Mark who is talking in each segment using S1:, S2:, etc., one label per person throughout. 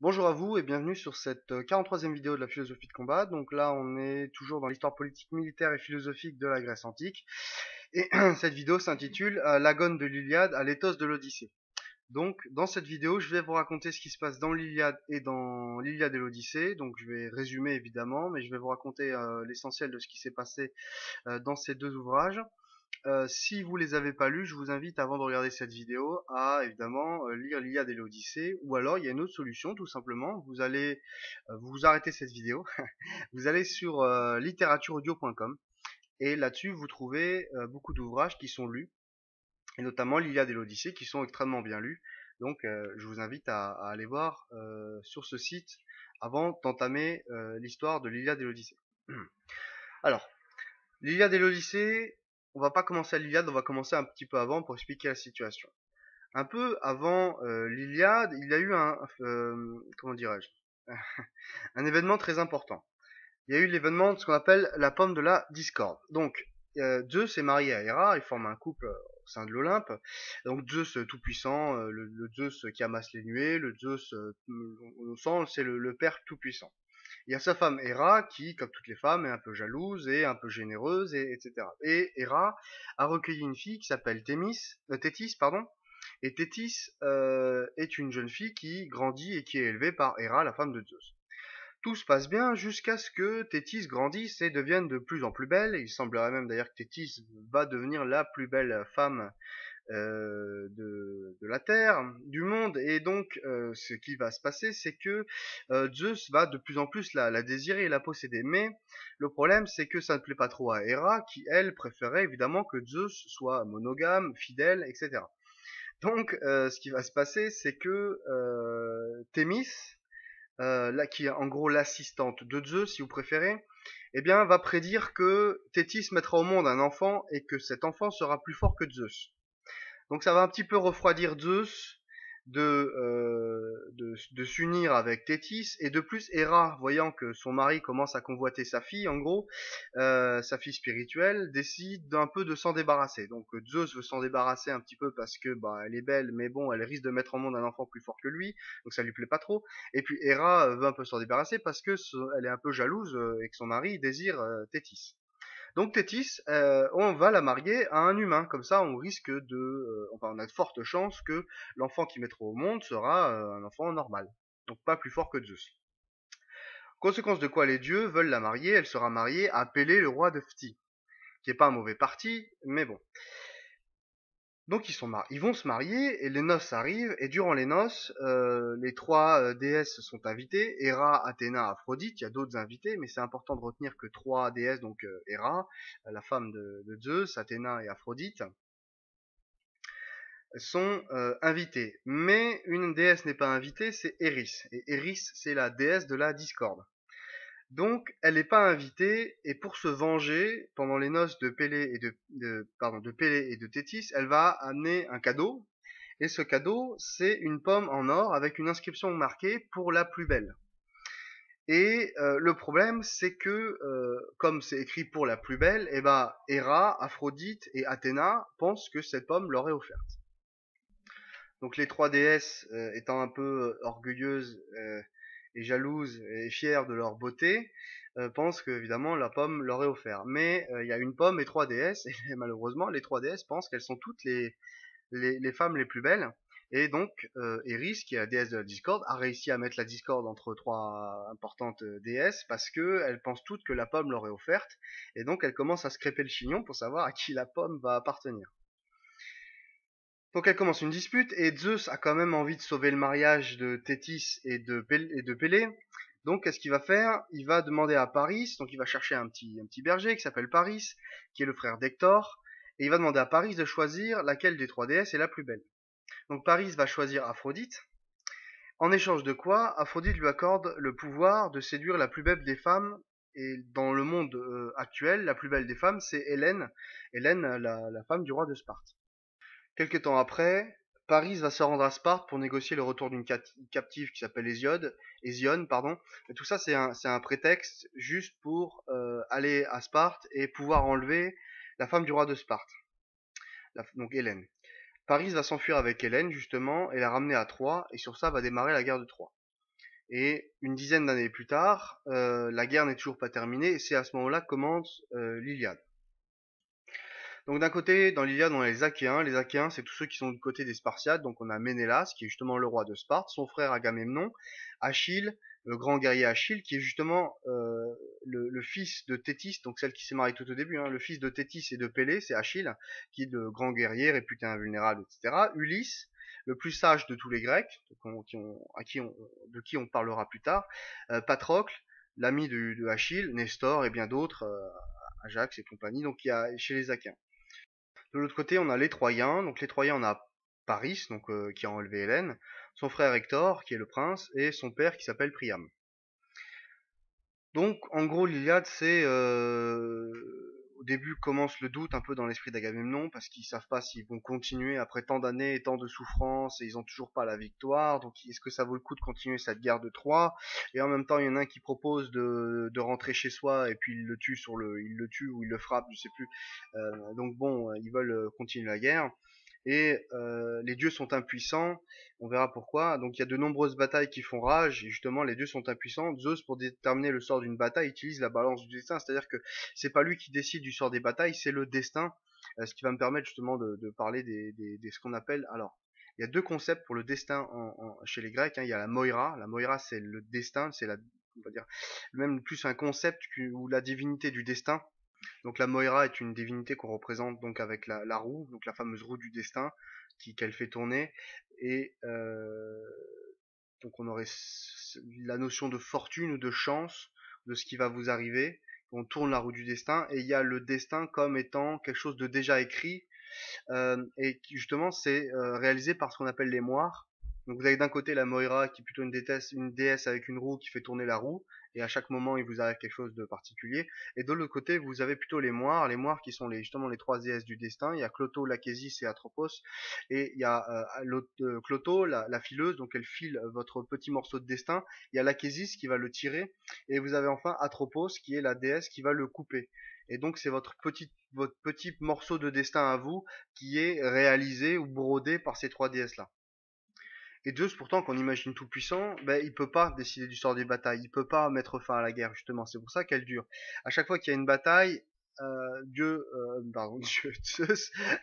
S1: Bonjour à vous et bienvenue sur cette 43e vidéo de la philosophie de combat. Donc là, on est toujours dans l'histoire politique, militaire et philosophique de la Grèce antique. Et cette vidéo s'intitule L'agone de l'Iliade à l'éthos de l'Odyssée. Donc, dans cette vidéo, je vais vous raconter ce qui se passe dans l'Iliade et dans l'Iliade et l'Odyssée. Donc, je vais résumer évidemment, mais je vais vous raconter l'essentiel de ce qui s'est passé dans ces deux ouvrages. Euh, si vous les avez pas lus, je vous invite avant de regarder cette vidéo à évidemment euh, lire l'Iliade et l'Odyssée, ou alors il y a une autre solution, tout simplement. Vous allez euh, vous arrêtez cette vidéo, vous allez sur littératureaudio.com et là-dessus vous trouvez beaucoup d'ouvrages qui sont lus, et notamment l'Iliade et l'Odyssée qui sont extrêmement bien lus. Donc je vous invite à, à aller voir sur ce site avant d'entamer l'histoire de l'Iliade et l'Odyssée. Alors, l'Iliade et l'Odyssée, on va pas commencer à l'Iliade, on va commencer un petit peu avant pour expliquer la situation. Un peu avant euh, l'Iliade, il y a eu un, euh, comment dirais-je, un événement très important. Il y a eu l'événement de ce qu'on appelle la pomme de la discorde. Donc, euh, Zeus est marié à Héra, ils forment un couple au sein de l'Olympe. Donc Zeus tout puissant, le, Zeus qui amasse les nuées, le Zeus, au sens, c'est le père tout puissant. Il y a sa femme Héra qui, comme toutes les femmes, est un peu jalouse et un peu généreuse, et, etc. Et Héra a recueilli une fille qui s'appelle Thémis, euh, pardon. Et Thétis euh, est une jeune fille qui grandit et qui est élevée par Héra, la femme de Zeus. Tout se passe bien jusqu'à ce que Thétis grandisse et devienne de plus en plus belle. Il semblerait même d'ailleurs que Thétis va devenir la plus belle femme euh, de, la Terre, du monde, et donc euh, ce qui va se passer, c'est que euh, Zeus va de plus en plus la, désirer et la posséder. Mais le problème, c'est que ça ne plaît pas trop à Héra, qui elle préférait évidemment que Zeus soit monogame, fidèle, etc. Donc, ce qui va se passer, c'est que Thémis, là, qui est en gros l'assistante de Zeus, si vous préférez, eh bien, va prédire que Thétis mettra au monde un enfant et que cet enfant sera plus fort que Zeus. Donc ça va un petit peu refroidir Zeus de, euh, de, s'unir avec Thétis et de plus Héra, voyant que son mari commence à convoiter sa fille, en gros, euh, sa fille spirituelle, décide un peu de s'en débarrasser. Donc Zeus veut s'en débarrasser un petit peu parce que bah elle est belle, mais bon, elle risque de mettre au monde un enfant plus fort que lui, donc ça lui plaît pas trop. Et puis Héra veut un peu s'en débarrasser parce que elle est un peu jalouse euh, et que son mari désire Thétis. Donc Tétis, euh, on va la marier à un humain, comme ça on risque de, euh, enfin on a de fortes chances que l'enfant qui mettra au monde sera euh, un enfant normal, donc pas plus fort que Zeus. Conséquence de quoi les dieux veulent la marier, elle sera mariée à Pélée le roi de Phti, qui est pas un mauvais parti, mais bon. Donc ils, sont ils vont se marier et les noces arrivent et durant les noces, euh, les trois euh, déesses sont invitées, Héra, Athéna, Aphrodite, il y a d'autres invités, mais c'est important de retenir que trois déesses, donc euh, Héra, la femme de, Zeus, Athéna et Aphrodite, sont invitées. Mais une déesse n'est pas invitée, c'est Eris. Et Eris, c'est la déesse de la discorde. Donc, elle n'est pas invitée, et pour se venger, pendant les noces de Pélée et de, Thétis, elle va amener un cadeau, et ce cadeau, c'est une pomme en or avec une inscription marquée pour la plus belle. Et euh, le problème, c'est que, euh, comme c'est écrit pour la plus belle, eh ben, Héra, Aphrodite et Athéna pensent que cette pomme leur est offerte. Donc les trois déesses, euh, étant un peu orgueilleuses, et jalouses et fières de leur beauté, euh, pensent que évidemment la pomme leur est offerte. Mais euh, il y a une pomme et trois déesses, et malheureusement les trois déesses pensent qu'elles sont toutes les, les, femmes les plus belles. Et donc euh, Eris, qui est la déesse de la discorde, a réussi à mettre la discorde entre trois importantes déesses parce que elles pensent toutes que la pomme leur est offerte. Et donc elles commencent à se crêper le chignon pour savoir à qui la pomme va appartenir. Donc elle commence une dispute et Zeus a quand même envie de sauver le mariage de Thétis et de, Pélée. Donc qu'est-ce qu'il va faire? Il va demander à Paris, donc il va chercher un petit, un petit berger qui s'appelle Paris, qui est le frère d'Hector, et il va demander à Paris de choisir laquelle des trois déesses est la plus belle. Donc Paris va choisir Aphrodite, en échange de quoi Aphrodite lui accorde le pouvoir de séduire la plus belle des femmes, et dans le monde euh, actuel, la plus belle des femmes, c'est Hélène, Hélène, la femme du roi de Sparte. Quelque temps après, Paris va se rendre à Sparte pour négocier le retour d'une captive qui s'appelle Hésione. Pardon. tout ça, c'est un, prétexte juste pour euh, aller à Sparte et pouvoir enlever la femme du roi de Sparte, donc Hélène. Paris va s'enfuir avec Hélène, justement, et la ramener à Troie, et sur ça va démarrer la guerre de Troie. Et une dizaine d'années plus tard, euh, la guerre n'est toujours pas terminée, et c'est à ce moment-là que commence euh, l'Iliade. Donc d'un côté, dans l'Iliade, on a les Achéens. Les Achéens, c'est tous ceux qui sont du côté des Spartiates. Donc on a Ménélas, qui est justement le roi de Sparte, son frère Agamemnon, Achille, le grand guerrier Achille, qui est justement euh, le, fils de Thétis, donc celle qui s'est mariée tout au début, hein, le fils de Thétis et de Pélée, c'est Achille, qui est le grand guerrier, réputé invulnérable, etc. Ulysse, le plus sage de tous les Grecs, à qui on, de qui on parlera plus tard, euh, Patrocle, l'ami de, Achille, Nestor et bien d'autres, euh, Ajax et compagnie, donc il y a chez les Achaeens. De l'autre côté, on a les Troyens, donc les Troyens, on a Paris, donc euh, qui a enlevé Hélène, son frère Hector, qui est le prince, et son père qui s'appelle Priam. Donc, en gros, l'Iliade, c'est au début commence le doute un peu dans l'esprit d'Agamemnon parce qu'ils savent pas s'ils vont continuer après tant d'années et tant de souffrances et ils ont toujours pas la victoire. Donc est-ce que ça vaut le coup de continuer cette guerre de Troie? Et en même temps, il y en a un qui propose de, de rentrer chez soi et puis il le tue sur le, il le tue ou il le frappe, je sais plus. Euh, donc bon, ils veulent continuer la guerre et euh, les dieux sont impuissants. On verra pourquoi. Donc il y a de nombreuses batailles qui font rage et justement les dieux sont impuissants. Zeus pour déterminer le sort d'une bataille utilise la balance du destin, c'est-à-dire que c'est pas lui qui décide du sort des batailles, c'est le destin. Euh, ce qui va me permettre justement de, parler des, ce qu'on appelle alors il y a deux concepts pour le destin chez les Grecs. Hein. Il y a la Moira. La Moira, c'est le destin, c'est la, on va dire, même plus un concept ou la divinité du destin. Donc la Moira est une divinité qu'on représente donc avec la, roue, donc la fameuse roue du destin qu'elle fait tourner et euh, donc on aurait la notion de fortune ou de chance de ce qui va vous arriver. On tourne la roue du destin et il y a le destin comme étant quelque chose de déjà écrit euh, et justement c'est euh, réalisé par ce qu'on appelle les. Donc vous avez d'un côté la Moira qui est plutôt une une déesse avec une roue qui fait tourner la roue et à chaque moment il vous arrive quelque chose de particulier. Et de l'autre côté, vous avez plutôt les moires, les moires qui sont les, justement les trois déesses du destin. Il y a Cloto, Lachesis et Atropos, et il y a euh, euh Cloto, la, fileuse, donc elle file votre petit morceau de destin. Il y a Lachesis qui va le tirer, et vous avez enfin Atropos qui est la déesse qui va le couper. Et donc c'est votre petit, votre petit morceau de destin à vous qui est réalisé ou brodé par ces trois déesses là. Et Zeus, pourtant, qu'on imagine tout puissant, ben, il peut pas décider du sort des batailles, il peut pas mettre fin à la guerre, justement. C'est pour ça qu'elle dure. À chaque fois qu'il y a une bataille, euh, Dieu, euh, pardon,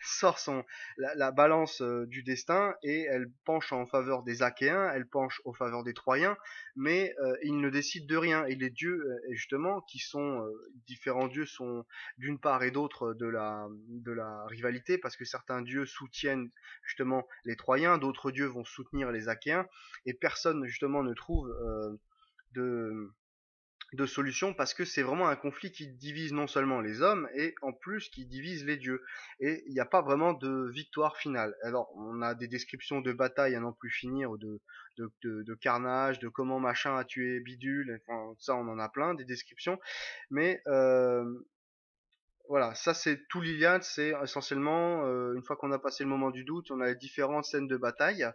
S1: sort son la, balance euh, du destin et elle penche en faveur des Achéens, elle penche en faveur des Troyens, mais il ne décide de rien. Et les dieux, justement, qui sont différents dieux, sont d'une part et d'autre de la de la rivalité, parce que certains dieux soutiennent justement les Troyens, d'autres dieux vont soutenir les Achéens, et personne justement ne trouve de de solution parce que c'est vraiment un conflit qui divise non seulement les hommes et en plus qui divise les dieux. Et il n'y a pas vraiment de victoire finale. Alors on a des descriptions de batailles à n'en plus finir de de, carnage de comment machin a tué bidule ça on en a plein des descriptions. Mais euh, voilà, ça c'est tout l'Iliade, c'est essentiellement, euh, une fois qu'on a passé le moment du doute, on a les différentes scènes de bataille.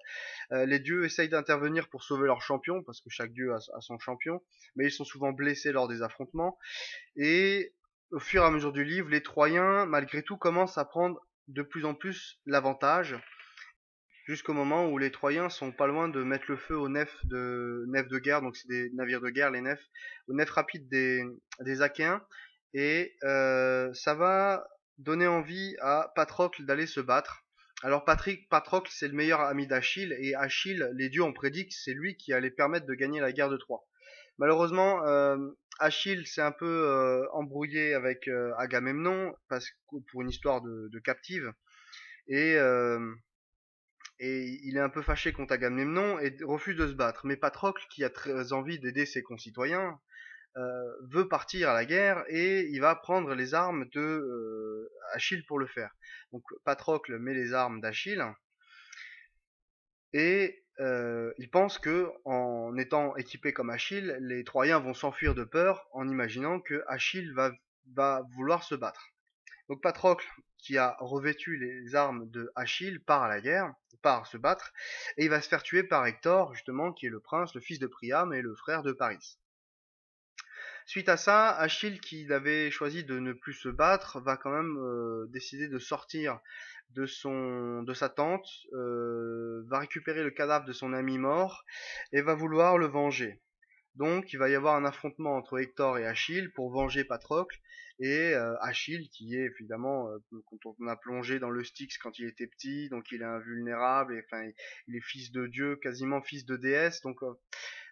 S1: Euh, les dieux essayent d'intervenir pour sauver leur champion, parce que chaque dieu a, son champion, mais ils sont souvent blessés lors des affrontements. Et au fur et à mesure du livre, les Troyens, malgré tout, commencent à prendre de plus en plus l'avantage, jusqu'au moment où les Troyens sont pas loin de mettre le feu aux nefs de, nefs de guerre, donc c'est des navires de guerre, les nefs, aux nefs rapides des, des Achéens et euh, ça va donner envie à Patrocle d'aller se battre. Alors Patrocle c'est le meilleur ami d'Achille et Achille, les dieux ont prédit que c'est lui qui allait permettre de gagner la guerre de Troie. Malheureusement, euh, Achille s'est un peu euh, embrouillé avec Agamemnon parce que, pour une histoire de, captive et il est un peu fâché contre Agamemnon et refuse de se battre. Mais Patrocle, qui a très envie d'aider ses concitoyens, veut partir à la guerre et il va prendre les armes de euh, Achille pour le faire. Donc Patrocle met les armes d'Achille et euh, il pense que en étant équipé comme Achille, les Troyens vont s'enfuir de peur en imaginant que Achille va, va vouloir se battre. Donc Patrocle, qui a revêtu les armes de Achille, part à la guerre, part se battre, et il va se faire tuer par Hector, justement, qui est le prince, le fils de Priam et le frère de Paris. Suite à ça, Achille, qui avait choisi de ne plus se battre, va quand même euh, décider de sortir de sa tente, euh, va récupérer le cadavre de son ami mort et va vouloir le venger. Donc il va y avoir un affrontement entre Hector et Achille pour venger Patrocle et euh, Achille qui est évidemment euh, quand on a plongé dans le Styx quand il était petit donc il est invulnérable et enfin il est fils de dieu quasiment fils de déesse donc euh,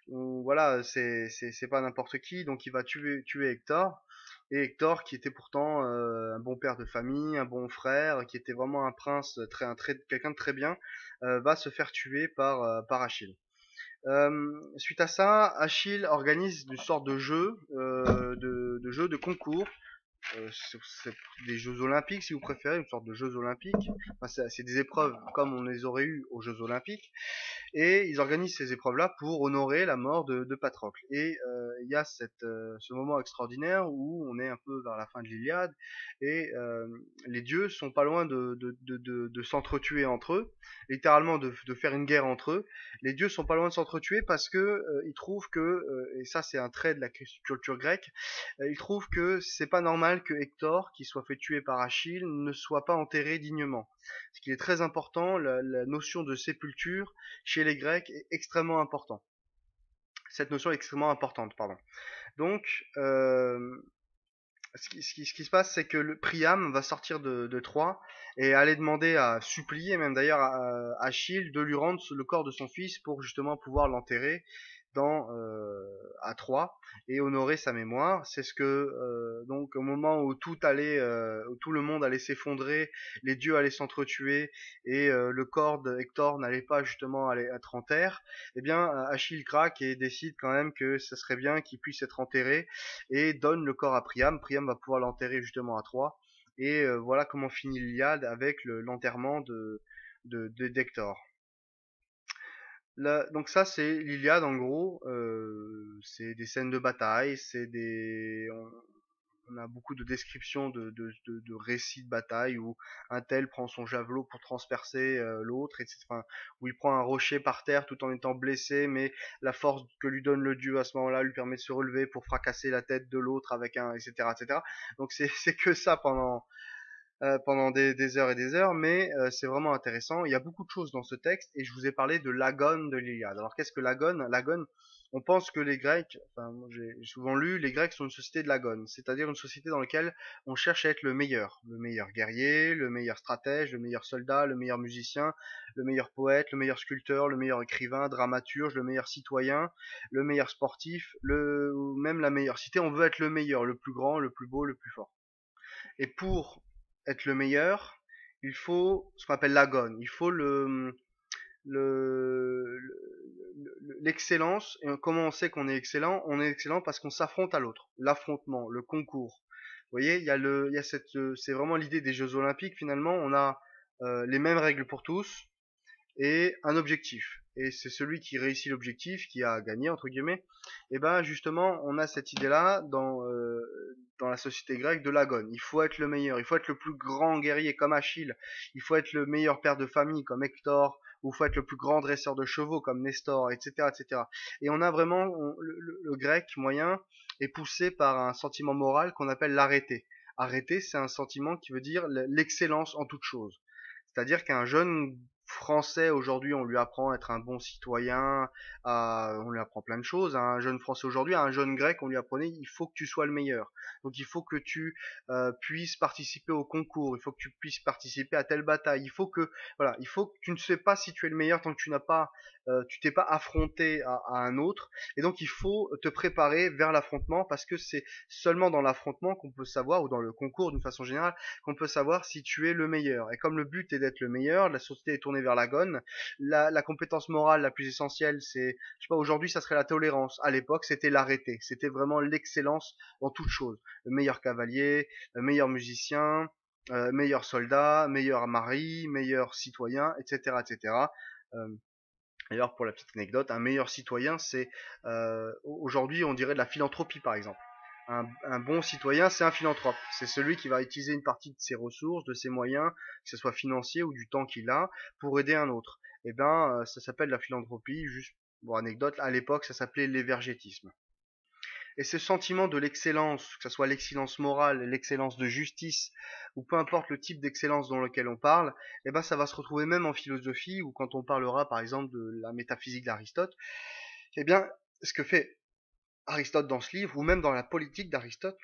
S1: voilà c'est c'est pas n'importe qui donc il va tuer tuer Hector et Hector qui était pourtant un bon père de famille un bon frère qui était vraiment un prince très un très quelqu'un de très bien va se faire tuer par par Achille suite à ça, Achille organise une sorte de jeu, de, de, jeu de concours euh, c'est des Jeux Olympiques si vous préférez, une sorte de Jeux Olympiques. Enfin, c'est des épreuves comme on les aurait eu aux Jeux Olympiques. Et ils organisent ces épreuves-là pour honorer la mort de, Patrocle. Et euh, il y a euh, ce moment extraordinaire où on est un peu vers la fin de l'Iliade et les dieux sont pas loin de, de, de, de s'entretuer entre eux, littéralement de, de faire une guerre entre eux. Les dieux sont pas loin de s'entretuer parce que ils trouvent que, et ça c'est un trait de la culture grecque, ils trouvent que c'est pas normal que Hector, qui soit fait tuer par Achille, ne soit pas enterré dignement. Ce qui est très important, la, notion de sépulture chez les Grecs est extrêmement importante. Cette notion est extrêmement importante, pardon. Donc, euh, ce, qui, se passe, c'est que Priam va sortir de, Troie et aller demander à supplier, même d'ailleurs à Achille, de lui rendre le corps de son fils pour justement pouvoir l'enterrer dans euh, à Troyes et honorer sa mémoire. C'est ce que euh, donc au moment où tout allait, euh, tout le monde allait s'effondrer, les dieux allaient s'entretuer et le corps d'Hector n'allait pas justement aller être en terre, eh bien Achille craque et décide quand même que ce serait bien qu'il puisse être enterré et donne le corps à Priam. Priam va pouvoir l'enterrer justement à Troyes et voilà comment finit l'Iliade avec l'enterrement de d'Hector donc ça c'est l'Iliade en gros, euh, c'est des scènes de bataille, c'est des, on, a beaucoup de descriptions de, de, de, récits de bataille où un tel prend son javelot pour transpercer euh, l'autre, etc. Où il prend un rocher par terre tout en étant blessé, mais la force que lui donne le dieu à ce moment-là lui permet de se relever pour fracasser la tête de l'autre avec un, etc., etc. Donc c'est que ça pendant euh, pendant des, heures et des heures, mais euh, c'est vraiment intéressant. Il y a beaucoup de choses dans ce texte, et je vous ai parlé de l'agone de l'Iliade. Alors qu'est-ce que l'agone? L'agone, on pense que les Grecs, enfin j'ai souvent lu, les Grecs sont une société de l'agone, c'est-à-dire une société dans laquelle on cherche à être le meilleur, le meilleur guerrier, le meilleur stratège, le meilleur soldat, le meilleur musicien, le meilleur poète, le meilleur sculpteur, le meilleur écrivain, dramaturge, le meilleur citoyen, le meilleur sportif, le même la meilleure cité. On veut être le meilleur, le plus grand, le plus beau, le plus fort. Et pour être le meilleur, il faut ce qu'on appelle l'agone. Il faut le l'excellence. et comment on sait qu'on est excellent? On est excellent parce qu'on s'affronte à l'autre. L'affrontement, le concours. Vous voyez, il y a le, il y a cette, c'est vraiment l'idée des Jeux Olympiques. Finalement, on a euh, les mêmes règles pour tous et un objectif. Et c'est celui qui réussit l'objectif qui a gagné entre guillemets. Et ben justement, on a cette idée-là dans euh, dans la société grecque de l'agone. Il faut être le meilleur, il faut être le plus grand guerrier comme Achille, il faut être le meilleur père de famille comme Hector, ou il faut être le plus grand dresseur de chevaux comme Nestor, etc., etc. Et on a vraiment le, grec moyen est poussé par un sentiment moral qu'on appelle l'arrêté. Arrêter, c'est un sentiment qui veut dire l'excellence en toute chose. C'est-à-dire qu'un jeune français aujourd'hui, on lui apprend à être un bon citoyen, on lui apprend plein de choses. un jeune français aujourd'hui, à un jeune grec, on lui apprenait il faut que tu sois le meilleur. Donc il faut que tu euh, puisses participer au concours, il faut que tu puisses participer à telle bataille. Il faut que voilà, il faut que tu ne sais pas si tu es le meilleur tant que tu n'as pas, euh, tu t'es pas affronté à, un autre. Et donc il faut te préparer vers l'affrontement parce que c'est seulement dans l'affrontement qu'on peut savoir ou dans le concours d'une façon générale qu'on peut savoir si tu es le meilleur. Et comme le but est d'être le meilleur, la société est tournée vers la gonne. La, compétence morale la plus essentielle, c'est, je sais pas, aujourd'hui ça serait la tolérance. À l'époque, c'était l'arrêté. C'était vraiment l'excellence dans toute chose. Le meilleur cavalier, le meilleur musicien, euh, meilleur soldat, meilleur mari, meilleur citoyen, etc., etc. d'ailleurs, pour la petite anecdote, un meilleur citoyen, c'est euh, aujourd'hui, on dirait de la philanthropie, par exemple un, bon citoyen, c'est un philanthrope. C'est celui qui va utiliser une partie de ses ressources, de ses moyens, que ce soit financier ou du temps qu'il a, pour aider un autre. Eh ben, euh, ça s'appelle la philanthropie. Juste pour anecdote, à l'époque, ça s'appelait l'évergétisme. Et ce sentiment de l'excellence, que ce soit l'excellence morale, l'excellence de justice, ou peu importe le type d'excellence dans on parle, eh ben ça va se retrouver même en philosophie, ou quand on parlera par exemple de la métaphysique d'Aristote, eh bien, ce que fait Aristote dans ce livre, ou même dans la politique d'Aristote,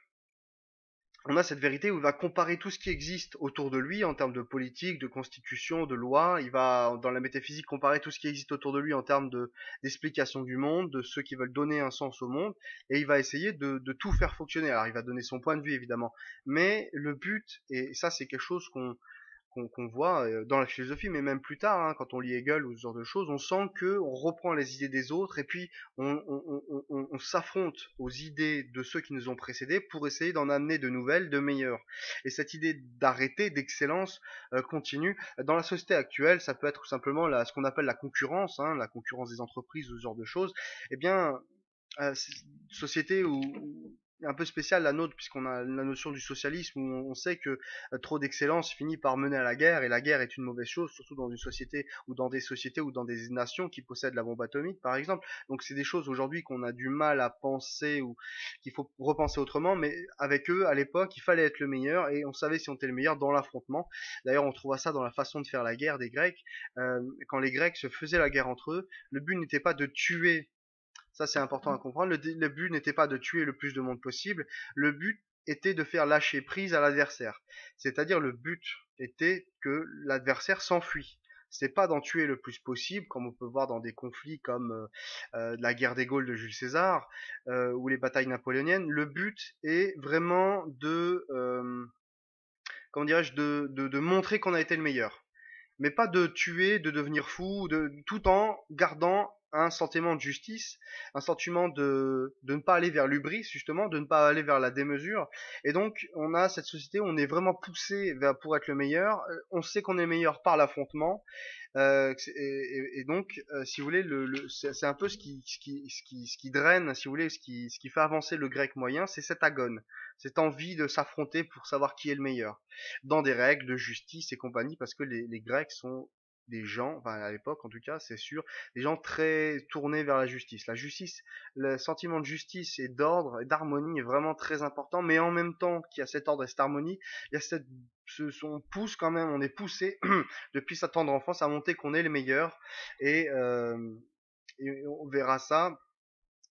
S1: on a cette vérité où il va comparer tout ce qui existe autour de lui en termes de politique, de constitution, de loi. Il va, dans la métaphysique, comparer tout ce qui existe autour de lui en termes de, d'explication du monde, de ceux qui veulent donner un sens au monde, et il va essayer de, de tout faire fonctionner. Alors, il va donner son point de vue, évidemment. Mais le but, et ça, c'est quelque chose qu'on, qu'on voit euh, dans la philosophie, mais même plus tard, hein, quand on lit Hegel ou ce genre de choses, on sent que on reprend les idées des autres et puis on, on, s'affronte aux idées de ceux qui nous ont précédés pour essayer d'en amener de nouvelles, de meilleures. Et cette idée d'arrêter, d'excellence euh, continue. Dans la société actuelle, ça peut être simplement ce qu'on appelle la concurrence, hein, la concurrence des entreprises ou ce genre de choses. Eh bien, euh, société où, un peu spécial la nôtre puisqu'on a la notion du socialisme où on sait que euh, trop d'excellence finit par mener à la guerre et la guerre est une mauvaise chose surtout dans une société ou dans des sociétés ou dans des nations qui possèdent la bombe atomique par exemple. Donc c'est des choses aujourd'hui qu'on a du mal à penser ou qu'il faut repenser autrement mais avec eux à l'époque il fallait être le meilleur et on savait si on était le meilleur dans l'affrontement. D'ailleurs on trouve ça dans la façon de faire la guerre des Grecs. Euh, quand les Grecs se faisaient la guerre entre eux le but n'était pas de tuer ça, c'est important à comprendre. Le, but n'était pas de tuer le plus de monde possible. Le but était de faire lâcher prise à l'adversaire. C'est-à-dire le but était que l'adversaire s'enfuit. C'est pas d'en tuer le plus possible, comme on peut voir dans des conflits comme euh, euh, la guerre des Gaules de Jules César euh, ou les batailles napoléoniennes. Le but est vraiment de, comment dirais-je, de, de, de montrer qu'on a été le meilleur mais pas de tuer, de devenir fou, de, tout en gardant un sentiment de justice, un sentiment de, de ne pas aller vers l'ubris, justement, de ne pas aller vers la démesure. Et donc, on a cette société où on est vraiment poussé vers, pour être le meilleur. Euh, on sait qu'on est meilleur par l'affrontement. Euh, et, donc, euh, si vous voulez, le, c'est un peu ce qui, ce, qui, ce, qui, draine, si vous voulez, ce qui, ce qui fait avancer le grec moyen, c'est cette agone, cette envie de s'affronter pour savoir qui est le meilleur, dans des règles de justice et compagnie, parce que les Grecs sont des gens, enfin à l'époque en tout cas, c'est sûr, des gens très tournés vers la justice. La justice, le sentiment de justice et d'ordre et d'harmonie est vraiment très important, mais en même temps qu'il y a cet ordre et cette harmonie, il y a cette, ce, on pousse quand même, on est poussé depuis sa tendre enfance à monter qu'on est les meilleurs et, euh, et on verra ça.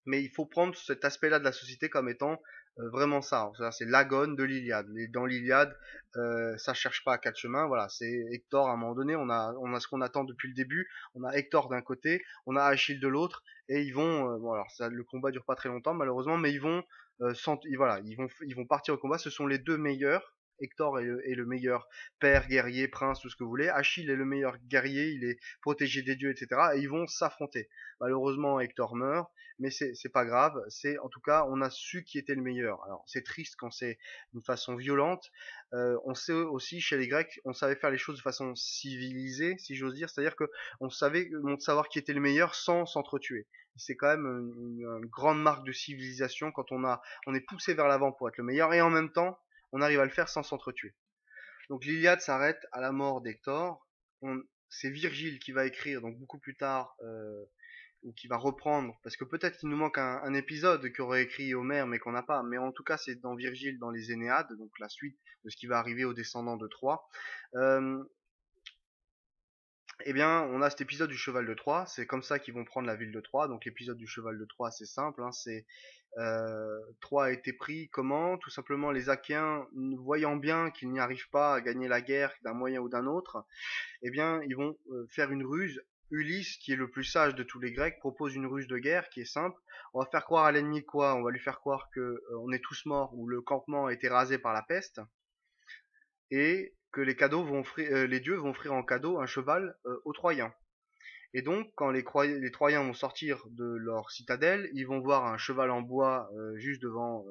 S1: Mais il faut prendre cet aspect-là de la société comme étant euh, vraiment ça. C'est l'agone de l'Iliade. Dans l'Iliade, euh, ça cherche pas à quatre chemins. Voilà, c'est Hector à un moment donné. On a, on a ce qu'on attend depuis le début. On a Hector d'un côté, on a Achille de l'autre, et ils vont. Euh, bon, alors ça, le combat dure pas très longtemps malheureusement, mais ils vont, euh, voilà, ils vont, ils vont partir au combat. Ce sont les deux meilleurs. Hector est le, meilleur père, guerrier, prince, tout ce que vous voulez. Achille est le meilleur guerrier, il est protégé des dieux, etc. Et ils vont s'affronter. Malheureusement, Hector meurt, mais c'est pas grave. C'est en tout cas, on a su qui était le meilleur. Alors c'est triste quand c'est d'une façon violente. Euh, on sait aussi chez les Grecs, on savait faire les choses de façon civilisée, si j'ose dire. C'est-à-dire que on savait savoir qui était le meilleur sans s'entretuer. C'est quand même une, une, grande marque de civilisation quand on a, on est poussé vers l'avant pour être le meilleur et en même temps on arrive à le faire sans s'entretuer. Donc l'Iliade s'arrête à la mort d'Hector. C'est Virgile qui va écrire, donc beaucoup plus tard, euh, ou qui va reprendre, parce que peut-être qu'il nous manque un, épisode qu'aurait écrit Homère, mais qu'on n'a pas. Mais en tout cas, c'est dans Virgile, dans les Énéades, donc la suite de ce qui va arriver aux descendants de Troie. Euh, eh bien, on a cet épisode du cheval de Troie. C'est comme ça qu'ils vont prendre la ville de Troie. Donc l'épisode du cheval de Troie, c'est simple. Hein, c'est euh, Troie a été pris comment? Tout simplement les Achéens, voyant bien qu'ils n'y arrivent pas à gagner la guerre d'un moyen ou d'un autre, eh bien, ils vont euh, faire une ruse. Ulysse, qui est le plus sage de tous les Grecs, propose une ruse de guerre qui est simple. On va faire croire à l'ennemi quoi On va lui faire croire que euh, on est tous morts ou le campement a été rasé par la peste. Et euh, les dieux vont offrir en cadeau un cheval euh, aux Troyens. Et donc, quand les, Troyens vont sortir de leur citadelle, ils vont voir un cheval en bois euh, juste devant,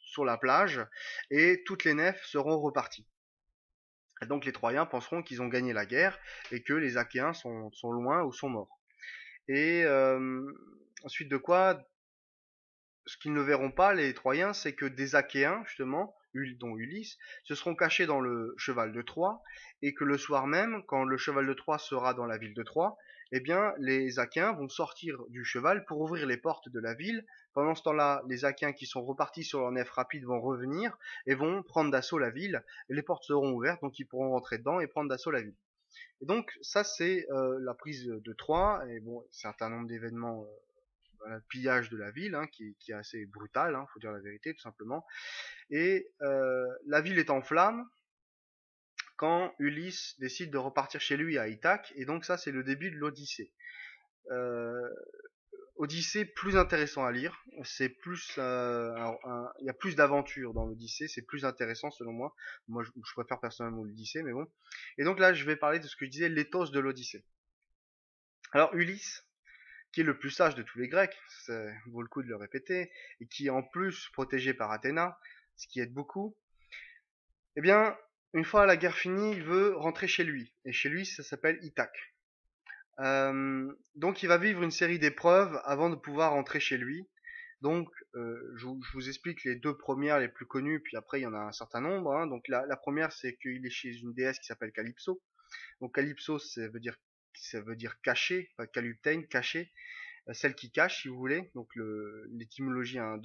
S1: sur la plage, et toutes les nefs seront reparties. Et donc les Troyens penseront qu'ils ont gagné la guerre et que les Achéens sont, sont loin ou sont morts. Et ensuite de quoi, ce qu'ils ne verront pas, les Troyens, c'est que des Achéens, justement, dont Ulysse, se seront cachés dans le cheval de Troie, et que le soir même, quand le cheval de Troie sera dans la ville de Troie, eh bien, les Achéens vont sortir du cheval pour ouvrir les portes de la ville. Pendant ce temps-là, les Achéens qui sont repartis sur leur nef rapide vont revenir et vont prendre d'assaut la ville. les portes seront ouvertes, donc ils pourront rentrer dedans et prendre d'assaut la ville. Et donc, ça, c'est euh, la prise de Troie, et bon, un certain nombre d'événements euh, le pillage de la ville, hein, qui, est assez brutal, hein, faut dire la vérité tout simplement. Et euh, la ville est en flammes quand Ulysse décide de repartir chez lui à Ithaque, et donc ça c'est le début de l'Odyssée. Euh, Odyssée plus intéressant à lire, c'est plus, euh, il y a plus d'aventures dans l'Odyssée, c'est plus intéressant selon moi. Moi, je, préfère personnellement l'Odyssée, mais bon. Et donc là, je vais parler de ce que je disais, l'éthos de l'Odyssée. Alors Ulysse, qui est le plus sage de tous les Grecs, ça vaut le coup de le répéter, et qui est en plus protégé par Athéna, ce qui aide beaucoup. Eh bien, une fois la guerre finie, il veut rentrer chez lui, et chez lui, ça s'appelle Ithaque. Euh, donc il va vivre une série d'épreuves avant de pouvoir rentrer chez lui. Donc euh, je, vous explique les deux premières les plus connues, puis après il y en a un certain nombre. Hein. Donc la, première c'est qu'il est chez une déesse qui s'appelle Calypso. Donc Calypso ça veut dire ça veut dire caché, enfin Calyptène, caché, euh, celle qui cache si vous voulez. Donc l'étymologie hein,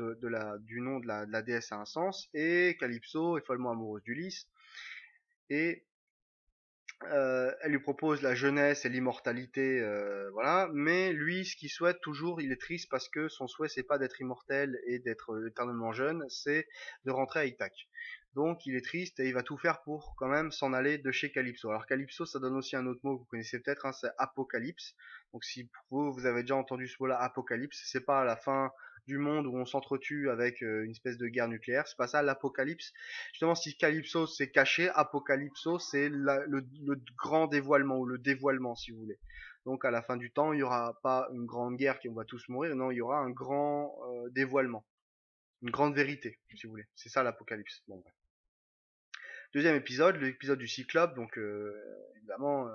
S1: du nom de la, déesse a un sens. Et Calypso est follement amoureuse d'Ulysse. Et euh, elle lui propose la jeunesse et l'immortalité, euh, voilà. Mais lui, ce qu'il souhaite toujours, il est triste parce que son souhait c'est pas d'être immortel et d'être éternellement jeune, c'est de rentrer à Ithaque. Donc il est triste et il va tout faire pour quand même s'en aller de chez Calypso. Alors Calypso, ça donne aussi un autre mot que vous connaissez peut-être, hein, c'est Apocalypse. Donc si vous, vous avez déjà entendu ce mot-là, Apocalypse, c'est pas la fin du monde où on s'entretue avec euh, une espèce de guerre nucléaire. C'est pas ça l'apocalypse. Justement, si Calypso c'est caché, apocalypso c'est le, grand dévoilement ou le dévoilement si vous voulez. Donc à la fin du temps, il n'y aura pas une grande guerre qui on va tous mourir, non, il y aura un grand euh, dévoilement, une grande vérité, si vous voulez. C'est ça l'apocalypse. Bon, Deuxième épisode, l'épisode du Cyclope, donc euh, évidemment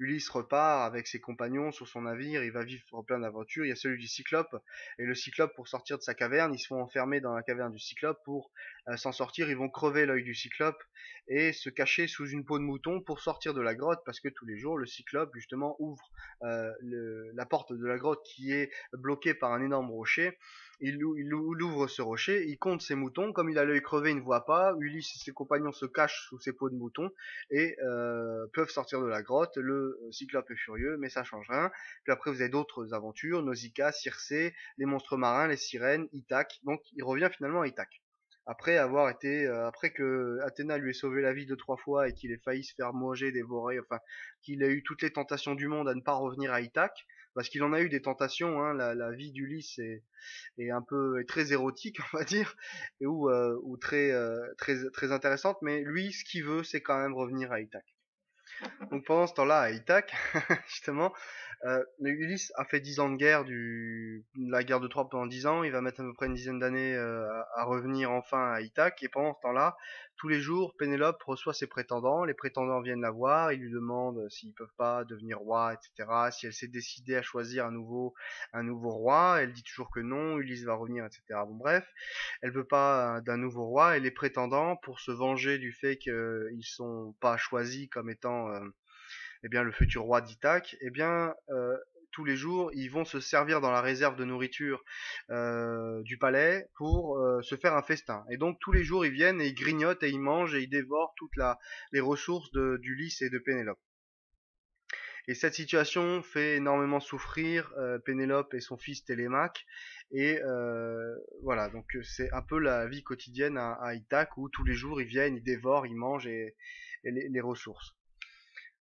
S1: Ulysse repart avec ses compagnons sur son navire, il va vivre plein d'aventures. Il y a celui du Cyclope, et le Cyclope, pour sortir de sa caverne, ils se font enfermer dans la caverne du Cyclope. Pour euh, s'en sortir, ils vont crever l'œil du Cyclope et se cacher sous une peau de mouton pour sortir de la grotte, parce que tous les jours, le Cyclope, justement, ouvre euh, la porte de la grotte qui est bloquée par un énorme rocher il, ouvre ce rocher, il compte ses moutons, comme il a l'œil crevé, il ne voit pas, Ulysse et ses compagnons se cachent sous ses peaux de moutons et euh, peuvent sortir de la grotte, le euh, cyclope est furieux, mais ça change rien. Puis après vous avez d'autres aventures, Nausicaa, Circé, les monstres marins, les sirènes, Ithaque, donc il revient finalement à Ithaque. Après avoir été, euh, après que Athéna lui ait sauvé la vie deux trois fois et qu'il ait failli se faire manger, dévorer, enfin qu'il ait eu toutes les tentations du monde à ne pas revenir à Ithaque, parce qu'il en a eu des tentations. Hein, la, vie d'Ulysse est, un peu très érotique, on va dire, ou, euh, euh, très intéressante. Mais lui, ce qu'il veut, c'est quand même revenir à Ithaque. Donc pendant ce temps-là, à Ithaque, justement, euh, Ulysse a fait dix ans de guerre, la guerre de Troie pendant dix ans. Il va mettre à peu près une dizaine d'années à, revenir enfin à Ithaque. Et pendant ce temps-là, tous les jours, Pénélope reçoit ses prétendants. Les prétendants viennent la voir. Ils lui demandent s'ils peuvent pas devenir roi, etc. Si elle s'est décidée à choisir un nouveau, un nouveau roi, elle dit toujours que non. Ulysse va revenir, etc. Bon bref, elle veut pas d'un nouveau roi. Et les prétendants, pour se venger du fait qu'ils sont pas choisis comme étant euh, eh bien, le futur roi d'Ithaque, eh bien, euh, tous les jours, ils vont se servir dans la réserve de nourriture euh, du palais pour euh, se faire un festin. Et donc tous les jours, ils viennent et ils grignotent et ils mangent et ils dévorent toutes les ressources d'Ulysse et de Pénélope. Et cette situation fait énormément souffrir Pénélope et son fils Télémaque. Et voilà, donc c'est un peu la vie quotidienne à, à, où tous les jours ils viennent, ils dévorent, ils mangent et, les ressources.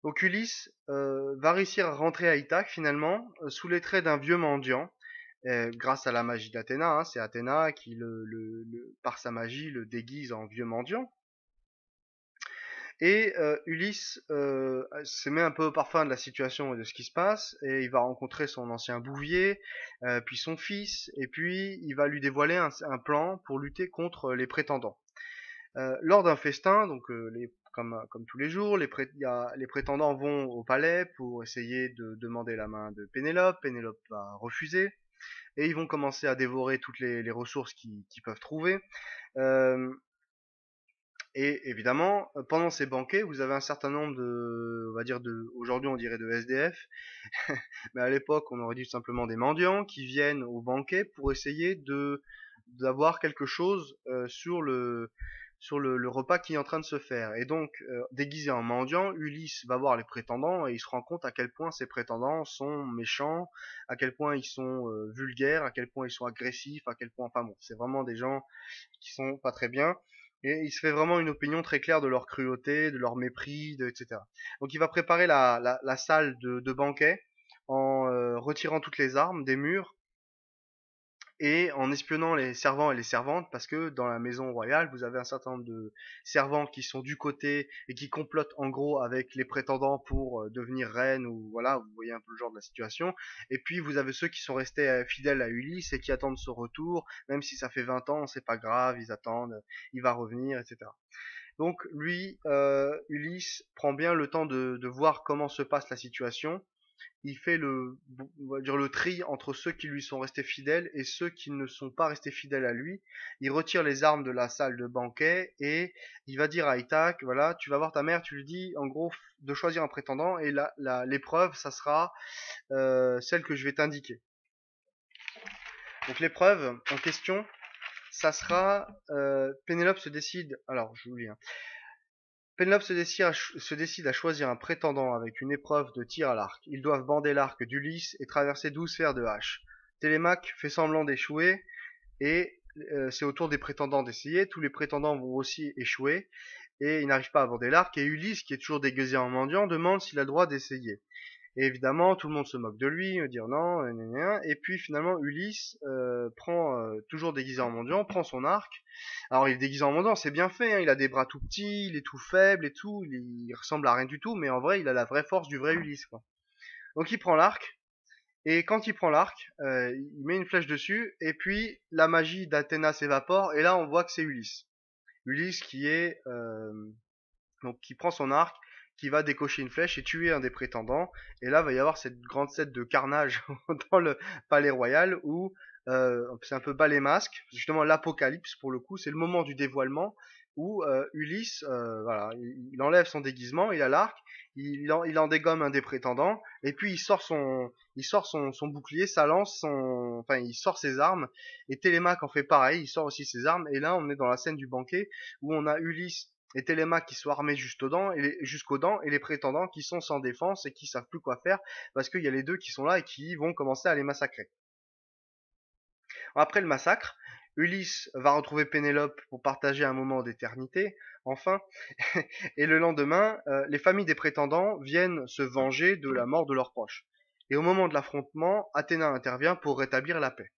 S1: Donc Ulysse euh, va réussir à rentrer à Ithaque finalement euh, sous les traits d'un vieux mendiant euh, grâce à la magie d'Athéna. Hein, c'est Athéna qui par sa magie le déguise en vieux mendiant. Et Ulysse se met un peu au parfum de la situation et de ce qui se passe, et il va rencontrer son ancien bouvier, puis son fils, et puis il va lui dévoiler un plan pour lutter contre les prétendants. lors d'un festin, donc les comme, comme tous les jours, les, prétendants vont au palais pour essayer de demander la main de Pénélope. Pénélope va refuser. Et ils vont commencer à dévorer toutes les, ressources qu'ils peuvent trouver. Euh, et évidemment, pendant ces banquets, vous avez un certain nombre de, on va dire de, aujourd'hui on dirait de SDF, mais à l'époque on aurait dit simplement des mendiants qui viennent au banquet pour essayer d'avoir quelque chose euh, sur le sur le, repas qui est en train de se faire. Et donc, euh, déguisé en mendiant, Ulysse va voir les prétendants et il se rend compte à quel point ces prétendants sont méchants, à quel point ils sont euh, vulgaires, à quel point ils sont agressifs, à quel point, enfin bon, c'est vraiment des gens qui sont pas très bien. Et il se fait vraiment une opinion très claire de leur cruauté, de leur mépris, etc. Donc il va préparer la, salle de, de banquet en euh, retirant toutes les armes des murs et en espionnant les servants et les servantes, parce que dans la maison royale, vous avez un certain nombre de servants qui sont du côté et qui complotent en gros avec les prétendants pour euh, devenir reine, ou voilà, vous voyez un peu le genre de la situation. Et puis vous avez ceux qui sont restés euh, fidèles à Ulysse et qui attendent son retour, même si ça fait 20 ans, c'est pas grave, ils attendent, il va revenir, etc. Donc lui, euh, Ulysse prend bien le temps de, de voir comment se passe la situation il fait le, tri entre ceux qui lui sont restés fidèles et ceux qui ne sont pas restés fidèles à lui. Il retire les armes de la salle de banquet et il va dire à Ithac, voilà, tu vas voir ta mère, tu lui dis en gros de choisir un prétendant et l'épreuve, ça sera euh, celle que je vais t'indiquer. Donc l'épreuve en question, ça sera euh, Pénélope se décide, alors je vous lis, hein. Pénélope se décide, à, choisir un prétendant avec une épreuve de tir à l'arc. Ils doivent bander l'arc d'Ulysse et traverser douze fers de hache. Télémaque fait semblant d'échouer et euh, c'est au tour des prétendants d'essayer. Tous les prétendants vont aussi échouer et ils n'arrivent pas à bander l'arc. Et Ulysse, qui est toujours déguisé en mendiant, demande s'il a le droit d'essayer. Évidemment, tout le monde se moque de lui, me dire non, et puis finalement, Ulysse euh, prend, euh, toujours déguisé en mendiant, prend son arc. Alors il est déguisé en mendiant, c'est bien fait, hein, il a des bras tout petits, il est tout faible et tout, il, ressemble à rien du tout, mais en vrai, il a la vraie force du vrai Ulysse. Quoi. Donc il prend l'arc, et quand il prend l'arc, euh, il met une flèche dessus, et puis la magie d'Athéna s'évapore, et là on voit que c'est Ulysse. Ulysse qui est... donc qui prend son arc, qui va décocher une flèche et tuer un des prétendants. Et là, va y avoir cette grande scène de carnage dans le palais royal où euh, c'est un peu bas les masques, justement l'apocalypse pour le coup, c'est le moment du dévoilement où euh, Ulysse, euh, voilà, il, enlève son déguisement, il a l'arc, il en, dégomme un des prétendants, et puis il sort son, il sort son, bouclier, sa lance, enfin il sort ses armes, et Télémaque en fait pareil, il sort aussi ses armes, et là on est dans la scène du banquet où on a Ulysse et Télémaque qui sont armés jusqu'aux dents, et jusqu'aux dents, et les prétendants qui sont sans défense et qui savent plus quoi faire, parce qu'il y a les deux qui sont là et qui vont commencer à les massacrer. Après le massacre, Ulysse va retrouver Pénélope pour partager un moment d'éternité, enfin, et le lendemain, euh, les familles des prétendants viennent se venger de la mort de leurs proches. Et au moment de l'affrontement, Athéna intervient pour rétablir la paix.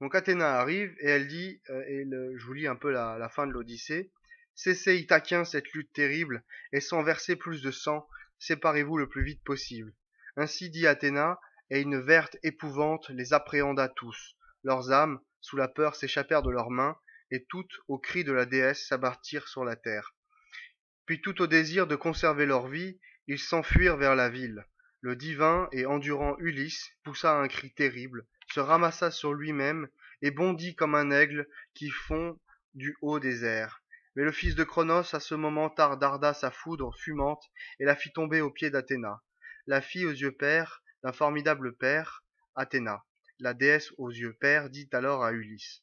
S1: Donc Athéna arrive et elle dit, euh, et je vous lis un peu la fin de l'Odyssée, Cessez, Ithaquiens, cette lutte terrible, et sans verser plus de sang, séparez-vous le plus vite possible. Ainsi dit Athéna, et une verte épouvante les appréhenda tous. Leurs âmes, sous la peur, s'échappèrent de leurs mains, et toutes, au cri de la déesse, s'abattirent sur la terre. Puis tout au désir de conserver leur vie, ils s'enfuirent vers la ville. Le divin et endurant Ulysse poussa un cri terrible, se ramassa sur lui-même, et bondit comme un aigle qui fond du haut des airs. Mais le fils de Cronos à ce moment tardarda sa foudre fumante et la fit tomber aux pieds d'Athéna. La fille aux yeux pères d'un formidable père, Athéna. La déesse aux yeux pères dit alors à Ulysse.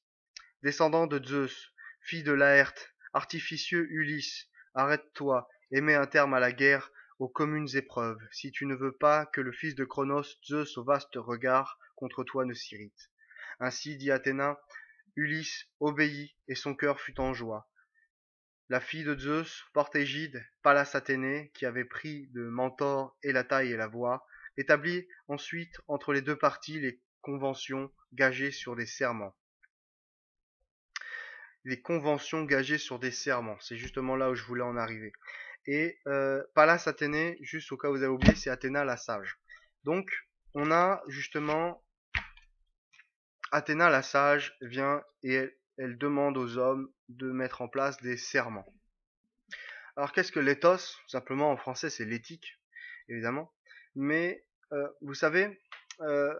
S1: Descendant de Zeus, fille de Laerte, artificieux Ulysse, arrête-toi et mets un terme à la guerre, aux communes épreuves, si tu ne veux pas que le fils de Cronos, Zeus au vaste regard, contre toi ne s'irrite. Ainsi dit Athéna, Ulysse obéit, et son cœur fut en joie la fille de Zeus, Portégide, Pallas Athénée, qui avait pris de Mentor et la taille et la voix, établit ensuite entre les deux parties les conventions gagées sur des serments. Les conventions gagées sur des serments, c'est justement là où je voulais en arriver. Et euh, Pallas Athénée, juste au cas où vous avez oublié, c'est Athéna la sage. Donc, on a justement Athéna la sage vient et elle, elle demande aux hommes de mettre en place des serments. Alors qu'est-ce que l'éthos? Simplement en français c'est l'éthique, évidemment. Mais euh, vous savez, euh,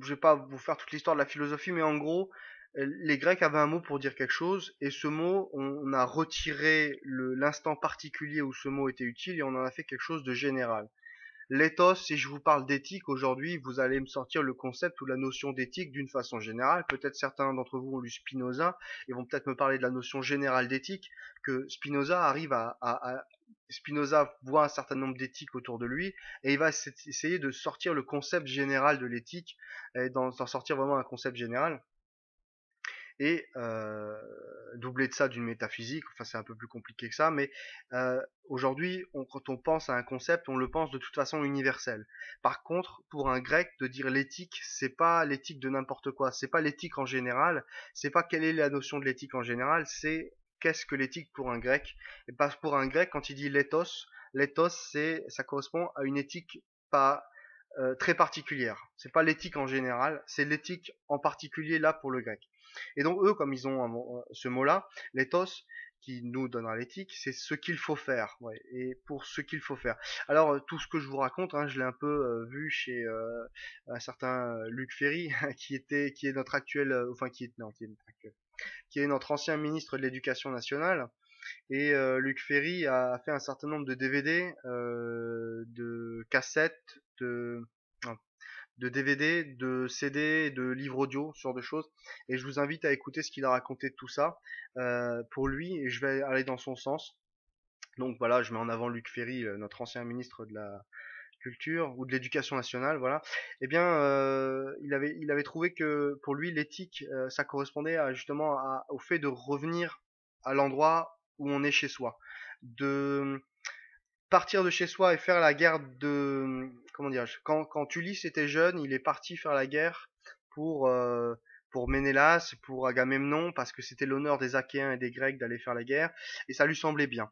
S1: je vais pas vous faire toute l'histoire de la philosophie, mais en gros, les Grecs avaient un mot pour dire quelque chose, et ce mot, on, a retiré l'instant particulier où ce mot était utile et on en a fait quelque chose de général. L'éthos, si je vous parle d'éthique aujourd'hui, vous allez me sortir le concept ou la notion d'éthique d'une façon générale. Peut-être certains d'entre vous ont lu Spinoza et vont peut-être me parler de la notion générale d'éthique, que Spinoza arrive à, à, Spinoza voit un certain nombre d'éthiques autour de lui et il va essayer de sortir le concept général de l'éthique et d'en sortir vraiment un concept général et doubler de ça d'une métaphysique, enfin c'est un peu plus compliqué que ça, mais aujourd'hui, quand on pense à un concept, on le pense de toute façon universel. Par contre, pour un grec, de dire l'éthique, c'est pas l'éthique de n'importe quoi, c'est pas l'éthique en général, c'est pas quelle est la notion de l'éthique en général, c'est qu'est-ce que l'éthique pour un grec. Et pas pour un grec, quand il dit l'éthos, l'éthos, ça correspond à une éthique pas très particulière. C'est pas l'éthique en général, c'est l'éthique en particulier là pour le grec. Et donc eux, comme ils ont ce mot-là, l'éthos, qui nous donnera l'éthique, c'est ce qu'il faut faire. Et pour ce qu'il faut faire. Alors euh, tout ce que je vous raconte, hein, je l'ai un peu euh, vu chez euh, un certain Luc Ferry, qui était, qui est notre actuel, enfin qui est, non, qui est actuel, qui est notre ancien ministre de l'Éducation nationale. Et Luc Ferry a fait un certain nombre de DVD, de cassettes, de de DVD, de CD, de livres audio, ce genre de choses. Et je vous invite à écouter ce qu'il a raconté de tout ça euh, pour lui, et je vais aller dans son sens. Donc voilà, je mets en avant Luc Ferry, euh, notre ancien ministre de la culture ou de l'éducation nationale, voilà. Eh bien, euh, il avait trouvé que pour lui l'éthique, ça correspondait justement au fait de revenir à l'endroit où on est chez soi, de partir de chez soi et faire la guerre de comment dire quand quand Ulysse était jeune, il est parti faire la guerre pour euh, pour Ménélas, pour Agamemnon parce que c'était l'honneur des Achéens et des Grecs d'aller faire la guerre et ça lui semblait bien.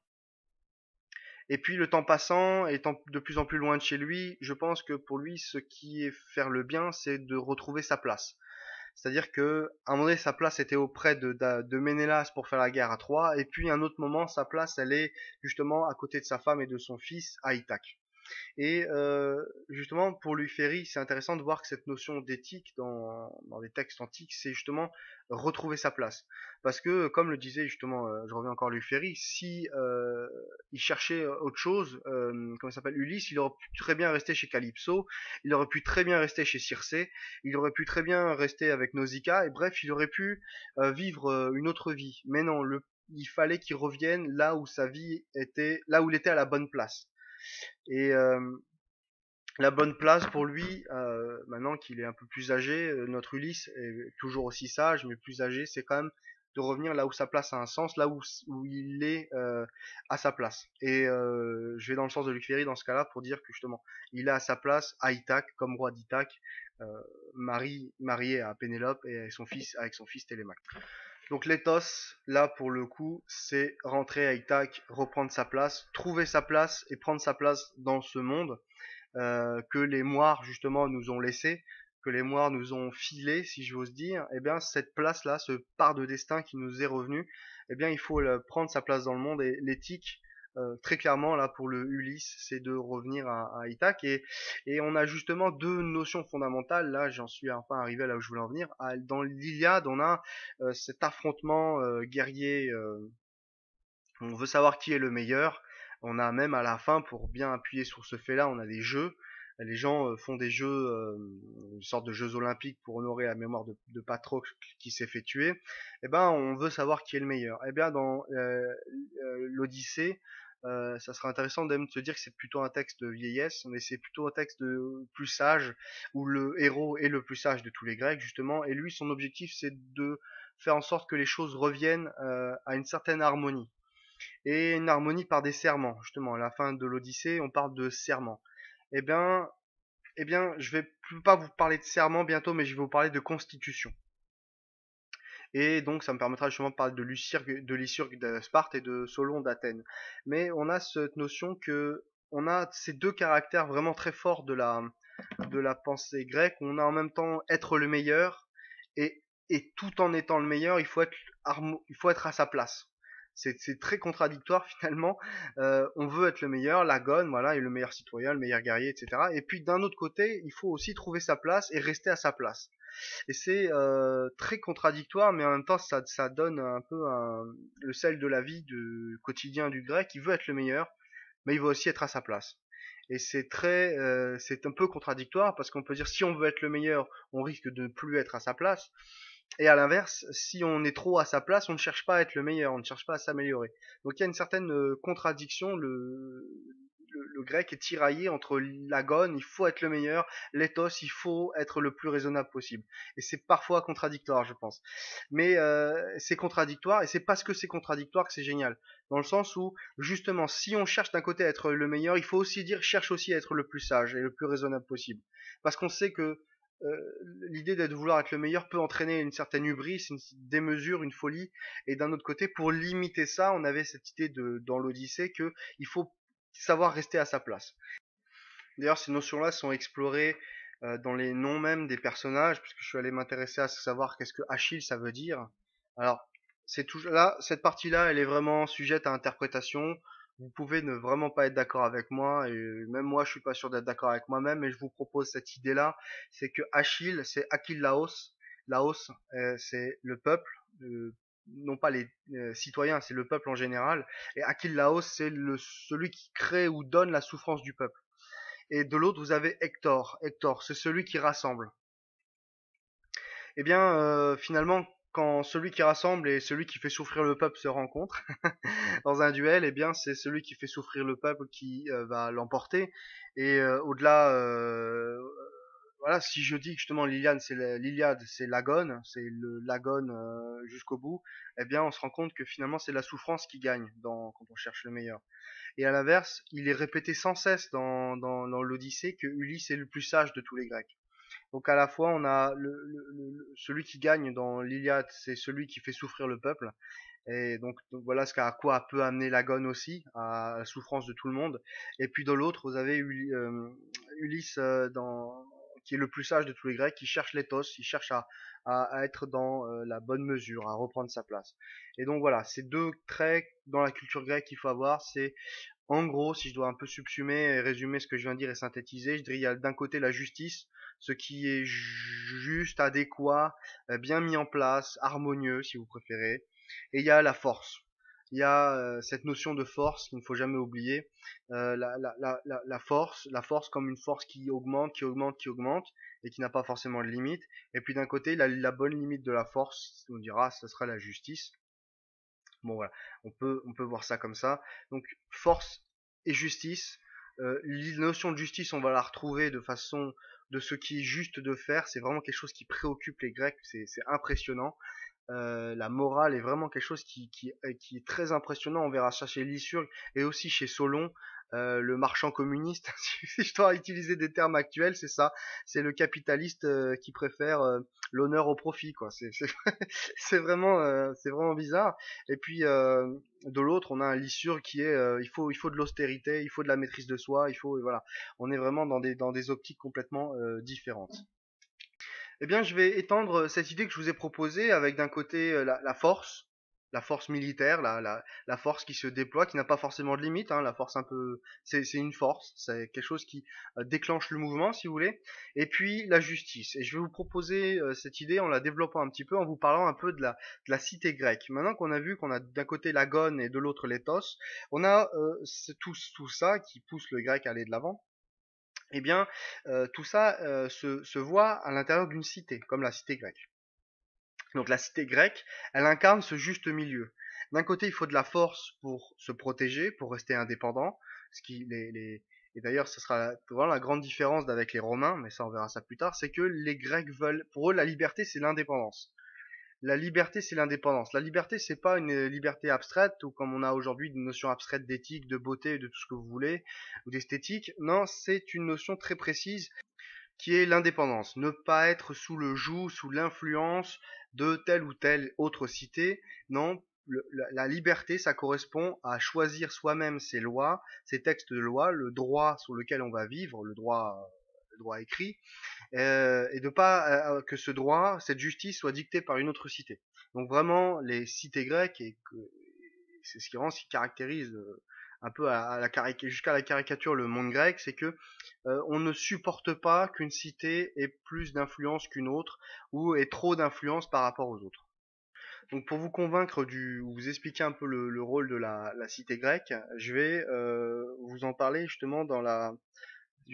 S1: Et puis le temps passant, étant de plus en plus loin de chez lui, je pense que pour lui, ce qui est faire le bien, c'est de retrouver sa place. C'est-à-dire que à un moment donné, sa place était auprès de, de, Ménélas pour faire la guerre à Troie, et puis à un autre moment, sa place, elle est justement à côté de sa femme et de son fils à Ithaque. Et euh, justement, pour Louis Ferry, c'est intéressant de voir que cette notion d'éthique dans, les textes antiques, c'est justement retrouver sa place. Parce que, comme le disait justement, euh, je reviens encore à Louis Ferry, si euh, il cherchait autre chose, euh, comment s'appelle Ulysse, il aurait pu très bien rester chez Calypso, il aurait pu très bien rester chez Circé, il aurait pu très bien rester avec Nausicaa, et bref, il aurait pu vivre une autre vie. Mais non, il fallait qu'il revienne là où sa vie était, là où il était à la bonne place. Et euh, la bonne place pour lui, euh, maintenant qu'il est un peu plus âgé, euh, notre Ulysse est toujours aussi sage, mais plus âgé, c'est quand même de revenir là où sa place a un sens, là où, il est à sa place. Et je vais dans le sens de Luc Ferry dans ce cas-là pour dire que justement, il est à sa place à Ithaque, comme roi d'Ithaque, marié à Pénélope et avec son fils Télémaque. Donc l'éthos, là pour le coup, c'est rentrer à Ithac, reprendre sa place, trouver sa place et prendre sa place dans ce monde euh, que les moires justement nous ont laissé, que les moires nous ont filé, si j'ose dire. Eh bien cette place-là, ce part de destin qui nous est revenu, eh bien il faut prendre sa place dans le monde et l'éthique euh, très clairement là pour le Ulysse, c'est de revenir à, à et, et on a justement deux notions fondamentales. Là, j'en suis enfin arrivé là où je voulais en venir. Dans l'Iliade, on a euh, cet affrontement euh, guerrier. on veut savoir qui est le meilleur. On a même à la fin, pour bien appuyer sur ce fait-là, on a des jeux les gens font des jeux, une sorte de jeux olympiques pour honorer la mémoire de, de qui s'est fait tuer. Eh ben, on veut savoir qui est le meilleur. Eh bien, dans l'Odyssée, euh, ça serait intéressant de se dire que c'est plutôt un texte de vieillesse, mais c'est plutôt un texte de plus sage, où le héros est le plus sage de tous les Grecs, justement, et lui, son objectif, c'est de faire en sorte que les choses reviennent euh, à une certaine harmonie. Et une harmonie par des serments, justement. À la fin de l'Odyssée, on parle de serments. Eh bien, eh bien, je vais pas vous parler de serment bientôt, mais je vais vous parler de constitution. Et donc ça me permettra justement de parler de Lycurgue, de Sparte et de Solon d'Athènes. Mais on a cette notion que on a ces deux caractères vraiment très forts de la de la pensée grecque. On a en même temps être le meilleur et tout en étant le meilleur, il faut être à sa place. C'est très contradictoire finalement. Euh, on veut être le meilleur, la gonne, voilà, et le meilleur citoyen, le meilleur guerrier, etc. Et puis d'un autre côté, il faut aussi trouver sa place et rester à sa place. Et c'est euh, très contradictoire, mais en même temps, ça, donne un peu le sel de la vie du quotidien du grec. Il veut être le meilleur, mais il veut aussi être à sa place. Et c'est très, euh, c'est un peu contradictoire parce qu'on peut dire si on veut être le meilleur, on risque de ne plus être à sa place. Et à l'inverse, si on est trop à sa place, on ne cherche pas à être le meilleur, on ne cherche pas à s'améliorer. Donc il y a une certaine euh, contradiction. Le, le, grec est tiraillé entre l'agone, il faut être le meilleur, l'éthos, il faut être le plus raisonnable possible. Et c'est parfois contradictoire, je pense. Mais euh, c'est contradictoire, et c'est parce que c'est contradictoire que c'est génial. Dans le sens où, justement, si on cherche d'un côté à être le meilleur, il faut aussi dire cherche aussi à être le plus sage et le plus raisonnable possible. Parce qu'on sait que l'idée d'être vouloir être le meilleur peut entraîner une certaine hubris, une démesure, une folie. Et d'un autre côté, pour limiter ça, on avait cette idée dans l'Odyssée que il faut savoir rester à sa place. D'ailleurs, ces notions-là sont explorées euh, dans les noms même des personnages, puisque je suis allé m'intéresser à savoir qu'est-ce que Achille ça veut dire. Alors, c'est là, cette partie-là, elle est vraiment sujette à interprétation. Vous pouvez ne vraiment pas être d'accord avec moi, et même moi, je suis pas sûr d'être d'accord avec moi-même, mais je vous propose cette idée-là, c'est que Achille, c'est Achille Laos. Laos, euh, c'est le peuple, euh, non pas les euh, citoyens, c'est le peuple en général. Et Laos, c'est le, celui qui crée ou donne la souffrance du peuple. Et de l'autre, vous avez Hector. Hector, c'est celui qui rassemble. Eh bien, finalement, quand celui qui rassemble et celui qui fait souffrir le peuple se rencontrent dans un duel, eh bien, c'est celui qui fait souffrir le peuple qui euh, va l'emporter. Et au-delà, voilà, si je dis que justement l'Iliade c'est l'Iliade c'est l'agone, c'est le l'agone euh, jusqu'au bout, eh bien on se rend compte que finalement c'est la souffrance qui gagne quand on cherche le meilleur. Et à l'inverse, il est répété sans cesse dans, dans l'Odyssée que Ulysse est le plus sage de tous les Grecs. Donc à la fois on a le, le, celui qui gagne dans l'Iliade, c'est celui qui fait souffrir le peuple. Et donc, voilà ce qu'à quoi peut amener l'agone aussi, à la souffrance de tout le monde. Et puis de l'autre, vous avez euh, Ulysse euh, dans qui est le plus sage de tous les Grecs, qui cherche l'éthos, il cherche à, à, être dans euh, la bonne mesure, à reprendre sa place. Et donc voilà, ces deux traits dans la culture grecque qu'il faut avoir, c'est en gros, si je dois un peu subsumer et résumer ce que je viens de dire et synthétiser, je dirais il y a d'un côté la justice, ce qui est juste, adéquat, euh, bien mis en place, harmonieux si vous préférez, et il y a la force, il y a euh, cette notion de force qu'il ne faut jamais oublier. Euh, la, force, la force comme une force qui augmente, qui augmente, qui augmente, et qui n'a pas forcément de limite. Et puis d'un côté, la, bonne limite de la force, on dira, ce sera la justice. Bon voilà, on peut, voir ça comme ça. Donc force et justice. Euh, la notion de justice, on va la retrouver de façon de ce qui est juste de faire. C'est vraiment quelque chose qui préoccupe les Grecs. C'est impressionnant. Euh, la morale est vraiment quelque chose qui, qui, qui, est très impressionnant. On verra ça chez Lysurgue et aussi chez Solon, euh, le marchand communiste. si je dois utiliser des termes actuels, c'est ça. C'est le capitaliste euh, qui préfère l'honneur au profit, quoi. C'est vraiment, c'est vraiment bizarre. Et puis de l'autre, on a un Lysurgue qui est, il faut, il faut de l'austérité, il faut de la maîtrise de soi, il faut, voilà. On est vraiment dans des, dans des optiques complètement différentes eh bien, je vais étendre cette idée que je vous ai proposée avec d'un côté euh, la, force, la force militaire, la, force qui se déploie, qui n'a pas forcément de limite. Hein, la force un peu, c'est une force, c'est quelque chose qui euh, déclenche le mouvement, si vous voulez. Et puis la justice. Et je vais vous proposer euh, cette idée en la développant un petit peu, en vous parlant un peu de la, cité grecque. Maintenant qu'on a vu qu'on a d'un côté l'agone et de l'autre l'éthos, on a tout, tout ça qui pousse le grec à aller de l'avant eh bien, euh, tout ça euh, se, voit à l'intérieur d'une cité, comme la cité grecque. Donc la cité grecque, elle incarne ce juste milieu. D'un côté, il faut de la force pour se protéger, pour rester indépendant, ce qui les, et d'ailleurs, ce sera vraiment la grande différence avec les Romains, mais ça on verra ça plus tard, c'est que les Grecs veulent, pour eux, la liberté, c'est l'indépendance la liberté, c'est l'indépendance. La liberté, c'est pas une liberté abstraite ou comme on a aujourd'hui une notion abstraite d'éthique, de beauté, de tout ce que vous voulez, ou d'esthétique. Non, c'est une notion très précise qui est l'indépendance. Ne pas être sous le joug, sous l'influence de telle ou telle autre cité. Non, la, liberté, ça correspond à choisir soi-même ses lois, ses textes de loi, le droit sur lequel on va vivre, le droit écrit, euh, et de pas euh, que ce droit, cette justice soit dictée par une autre cité. Donc vraiment, les cités grecques, et c'est ce qui rend, ce qui caractérise euh, un peu jusqu'à la caricature le monde grec, c'est que on ne supporte pas qu'une cité ait plus d'influence qu'une autre ou ait trop d'influence par rapport aux autres. Donc pour vous convaincre du, ou vous expliquer un peu le, rôle de la, cité grecque, je vais euh, vous en parler justement dans la,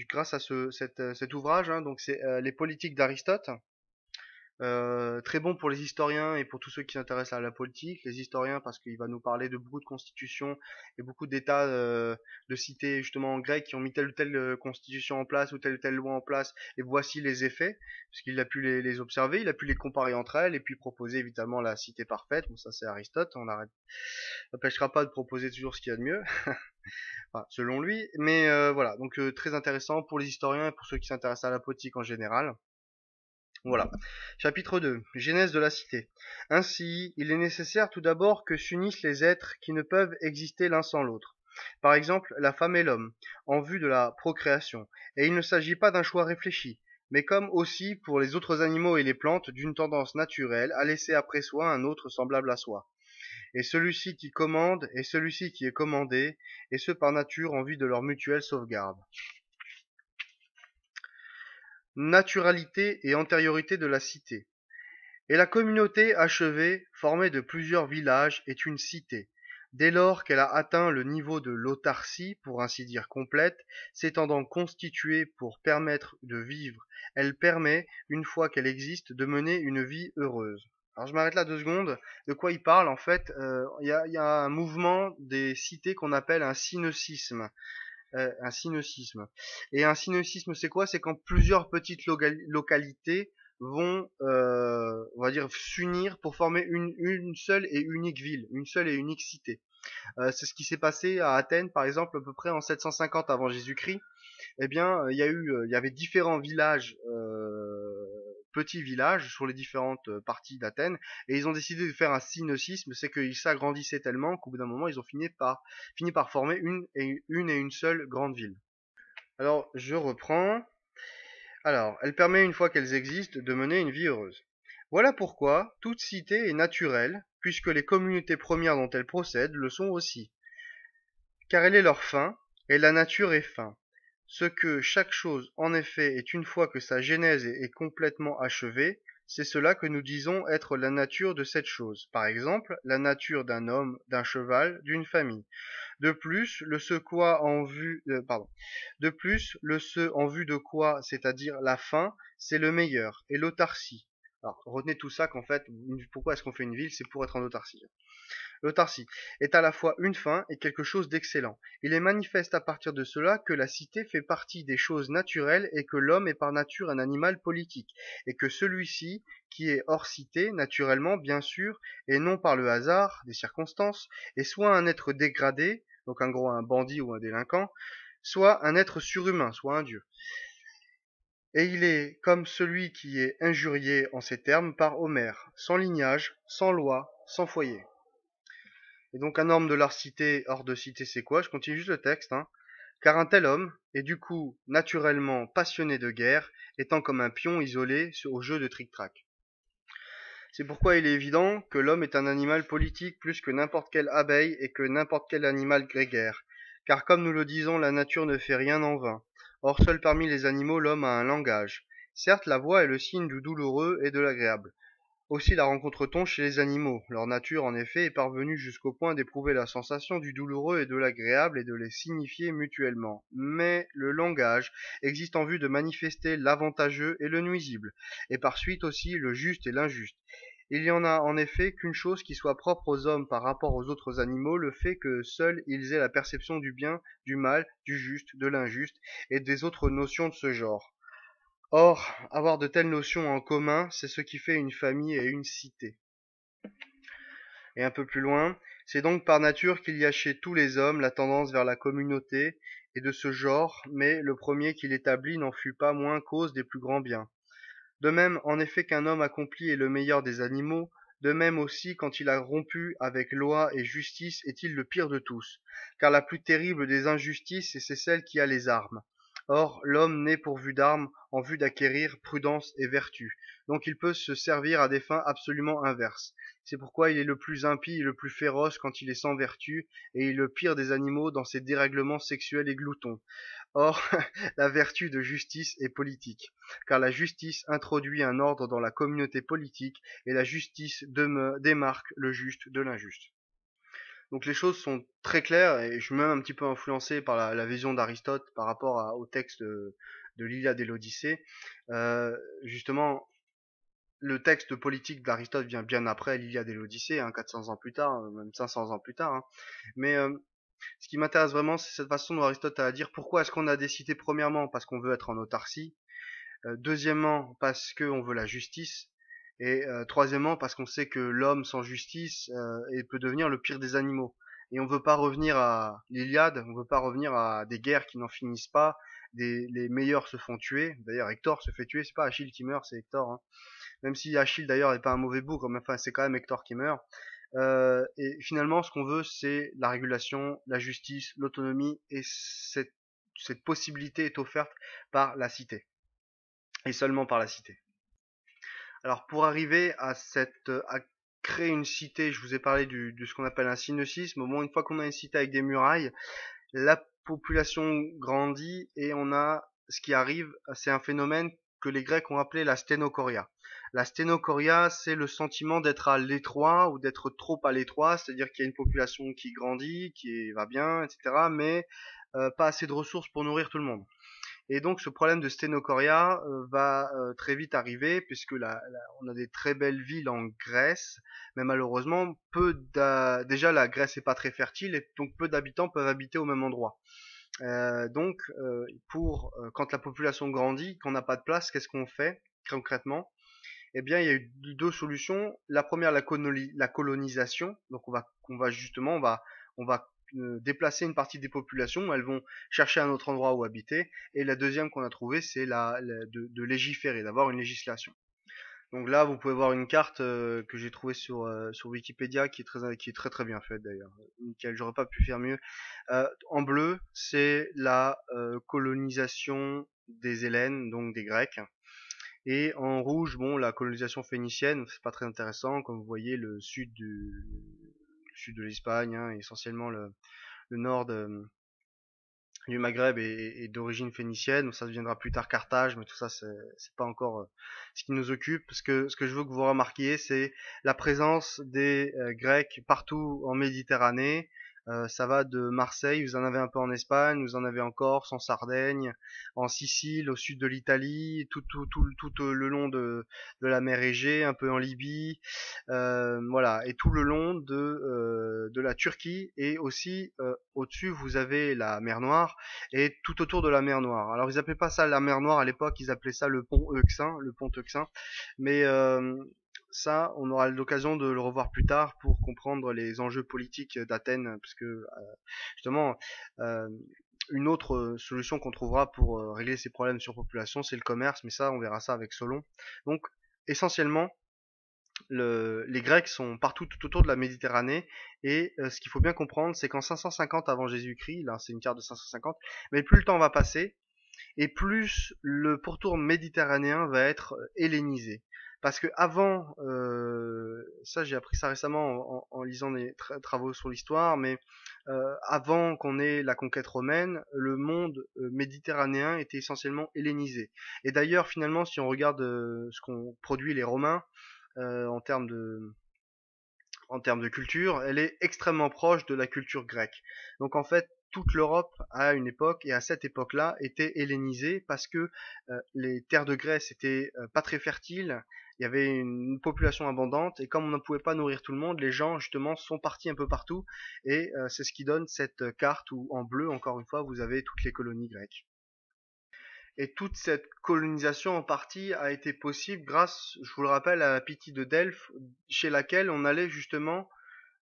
S1: grâce à ce, cet ouvrage. Hein. donc c'est les politiques d'Aristote. Euh, très bon pour les historiens et pour tous ceux qui s'intéressent à la politique. Les historiens parce qu'il va nous parler de beaucoup de constitutions et beaucoup d'états euh, de cités justement en grec qui ont mis telle ou telle euh, constitution en place ou telle ou telle loi en place et voici les effets puisqu'il a pu les, observer, il a pu les comparer entre elles et puis proposer évidemment la cité parfaite. Bon ça c'est Aristote, on arrête, n'empêchera pas de proposer toujours ce qu'il y a de mieux. enfin, selon lui, mais voilà, donc très intéressant pour les historiens et pour ceux qui s'intéressent à la politique en général. Voilà. Chapitre 2. Genèse de la cité. Ainsi, il est nécessaire tout d'abord que s'unissent les êtres qui ne peuvent exister l'un sans l'autre. Par exemple, la femme et l'homme, en vue de la procréation. Et il ne s'agit pas d'un choix réfléchi, mais comme aussi pour les autres animaux et les plantes, d'une tendance naturelle à laisser après soi un autre semblable à soi. Et celui-ci qui commande, et celui-ci qui est commandé, et ce par nature en vue de leur mutuelle sauvegarde naturalité et antériorité de la cité. Et la communauté achevée, formée de plusieurs villages, est une cité. Dès lors qu'elle a atteint le niveau de l'autarcie, pour ainsi dire complète, s'étendant constituée pour permettre de vivre, elle permet, une fois qu'elle existe, de mener une vie heureuse. Alors je m'arrête là deux secondes. De quoi il parle En fait, euh, il y, a, un mouvement des cités qu'on appelle un synocisme. Euh, un synocisme. Et un synocisme, c'est quoi? C'est quand plusieurs petites localités vont, euh, on va dire, s'unir pour former une, seule et unique ville, une seule et unique cité. Euh, c'est ce qui s'est passé à Athènes, par exemple, à peu près en 750 avant Jésus-Christ. Eh bien, il y a eu, il y avait différents villages petits villages sur les différentes euh, parties d'Athènes et ils ont décidé de faire un synocisme, c'est qu'ils s'agrandissaient tellement qu'au bout d'un moment ils ont fini par, fini par former une et, une et une seule grande ville. Alors je reprends. Alors, elle permet une fois qu'elles existent de mener une vie heureuse. Voilà pourquoi toute cité est naturelle, puisque les communautés premières dont elle procède le sont aussi. Car elle est leur fin, et la nature est fin. Ce que chaque chose en effet est une fois que sa genèse est complètement achevée, c'est cela que nous disons être la nature de cette chose, par exemple la nature d'un homme, d'un cheval, d'une famille. De plus, le ce quoi en vue, euh, pardon. De plus, le ce en vue de quoi, c'est-à-dire la fin, c'est le meilleur, et l'autarcie. Alors, retenez tout ça qu'en fait, pourquoi est-ce qu'on fait une ville? C'est pour être en autarcie. L'autarcie est à la fois une fin et quelque chose d'excellent. Il est manifeste à partir de cela que la cité fait partie des choses naturelles et que l'homme est par nature un animal politique, et que celui-ci, qui est hors cité, naturellement, bien sûr, et non par le hasard des circonstances, est soit un être dégradé, donc en gros un bandit ou un délinquant, soit un être surhumain, soit un dieu. Et il est comme celui qui est injurié en ces termes par Homère, sans lignage, sans loi, sans foyer. Et donc un homme de leur cité, hors de cité, c'est quoi? Je continue juste le texte. Hein. Car un tel homme est du coup naturellement passionné de guerre, étant comme un pion isolé au jeu de tric-trac. C'est pourquoi il est évident que l'homme est un animal politique plus que n'importe quelle abeille et que n'importe quel animal grégaire. Car comme nous le disons, la nature ne fait rien en vain. Or seul parmi les animaux l'homme a un langage. Certes, la voix est le signe du douloureux et de l'agréable. Aussi la rencontre-t-on chez les animaux. Leur nature, en effet, est parvenue jusqu'au point d'éprouver la sensation du douloureux et de l'agréable et de les signifier mutuellement. Mais le langage existe en vue de manifester l'avantageux et le nuisible, et par suite aussi le juste et l'injuste. Il y en a en effet qu'une chose qui soit propre aux hommes par rapport aux autres animaux, le fait que seuls ils aient la perception du bien, du mal, du juste, de l'injuste, et des autres notions de ce genre. Or, avoir de telles notions en commun, c'est ce qui fait une famille et une cité. Et un peu plus loin, c'est donc par nature qu'il y a chez tous les hommes la tendance vers la communauté et de ce genre, mais le premier qui l'établit n'en fut pas moins cause des plus grands biens. De même, en effet, qu'un homme accompli est le meilleur des animaux, de même aussi quand il a rompu avec loi et justice est-il le pire de tous, car la plus terrible des injustices, c'est celle qui a les armes. Or, l'homme n'est pourvu d'armes en vue d'acquérir prudence et vertu, donc il peut se servir à des fins absolument inverses. C'est pourquoi il est le plus impie et le plus féroce quand il est sans vertu, et il est le pire des animaux dans ses dérèglements sexuels et gloutons. Or, la vertu de justice est politique, car la justice introduit un ordre dans la communauté politique et la justice démarque le juste de l'injuste. Donc les choses sont très claires et je suis même un petit peu influencé par la, vision d'Aristote par rapport au texte de, l'Iliade et l'Odyssée. Euh, justement, le texte politique d'Aristote vient bien après l'Iliade et l'Odyssée, hein, 400 ans plus tard, même 500 ans plus tard. Hein. Mais euh, ce qui m'intéresse vraiment, c'est cette façon dont Aristote a à dire pourquoi est-ce qu'on a décidé premièrement parce qu'on veut être en autarcie, euh, deuxièmement parce qu'on veut la justice, et euh, troisièmement, parce qu'on sait que l'homme sans justice euh, peut devenir le pire des animaux. Et on veut pas revenir à l'Iliade, on veut pas revenir à des guerres qui n'en finissent pas, des, les meilleurs se font tuer. D'ailleurs, Hector se fait tuer, c'est pas Achille qui meurt, c'est Hector. Hein. Même si Achille d'ailleurs n'est pas un mauvais mais enfin c'est quand même Hector qui meurt. Euh, et finalement, ce qu'on veut, c'est la régulation, la justice, l'autonomie, et cette, cette possibilité est offerte par la cité, et seulement par la cité. Alors pour arriver à cette à créer une cité, je vous ai parlé du, de ce qu'on appelle un synocisme. Au moins une fois qu'on a une cité avec des murailles, la population grandit et on a ce qui arrive, c'est un phénomène que les Grecs ont appelé la sténochoria. La sténochoria, c'est le sentiment d'être à l'étroit ou d'être trop à l'étroit, c'est-à-dire qu'il y a une population qui grandit, qui va bien, etc., mais euh, pas assez de ressources pour nourrir tout le monde. Et donc ce problème de sténochoria euh, va euh, très vite arriver puisque là, on a des très belles villes en Grèce, mais malheureusement peu déjà la Grèce est pas très fertile et donc peu d'habitants peuvent habiter au même endroit. Donc pour quand la population grandit, qu'on n'a pas de place, qu'est-ce qu'on fait concrètement? Eh bien il y a eu deux solutions. La première la, colonisation, donc on va justement on va on va déplacer une partie des populations, elles vont chercher un autre endroit où habiter. Et la deuxième qu'on a trouvée, c'est de, légiférer, d'avoir une législation. Donc là, vous pouvez voir une carte euh, que j'ai trouvée sur euh, sur Wikipédia qui est très qui est très très bien faite d'ailleurs. Nickel, j'aurais pas pu faire mieux. Euh, en bleu, c'est la colonisation des Hélènes, donc des Grecs. Et en rouge, bon, la colonisation phénicienne, c'est pas très intéressant. Comme vous voyez, le sud de l'Espagne, hein, essentiellement le, nord du Maghreb est, d'origine phénicienne, ça deviendra plus tard Carthage, mais tout ça c'est pas encore euh, ce qui nous occupe. Ce que je veux que vous remarquiez, c'est la présence des euh, Grecs partout en Méditerranée, euh, ça va de Marseille, vous en avez un peu en Espagne, vous en avez en Corse, en Sardaigne, en Sicile, au sud de l'Italie, tout, le long de, la mer Égée, un peu en Libye, euh, voilà, et tout le long de, euh, la Turquie, et aussi au-dessus vous avez la mer Noire, et tout autour de la mer Noire. Alors ils appelaient pas ça la mer Noire à l'époque, ils appelaient ça le pont Euxin, le pont Euxin, mais ça, on aura l'occasion de le revoir plus tard pour comprendre les enjeux politiques d'Athènes, puisque euh, justement, euh, une autre solution qu'on trouvera pour euh, régler ces problèmes de surpopulation, c'est le commerce, mais ça, on verra ça avec Solon. Donc, essentiellement, les Grecs sont partout tout autour de la Méditerranée et ce qu'il faut bien comprendre, c'est qu'en 550 avant Jésus-Christ, là c'est une carte de 550, mais plus le temps va passer et plus le pourtour méditerranéen va être hellénisé. Parce que avant, euh, ça j'ai appris ça récemment en, lisant des travaux sur l'histoire, mais euh, avant qu'on ait la conquête romaine, le monde euh, méditerranéen était essentiellement hellénisé. Et d'ailleurs, finalement, si on regarde ce qu'ont produit les Romains en termes de culture, elle est extrêmement proche de la culture grecque. Donc en fait, toute l'Europe à une époque et à cette époque-là était hellénisée parce que les terres de Grèce étaient pas très fertiles, il y avait une population abondante et comme on ne pouvait pas nourrir tout le monde, les gens justement sont partis un peu partout et euh, c'est ce qui donne cette carte où en bleu, encore une fois, vous avez toutes les colonies grecques. Et toute cette colonisation en partie a été possible grâce, je vous le rappelle, à la Pythie de Delphes, chez laquelle on allait justement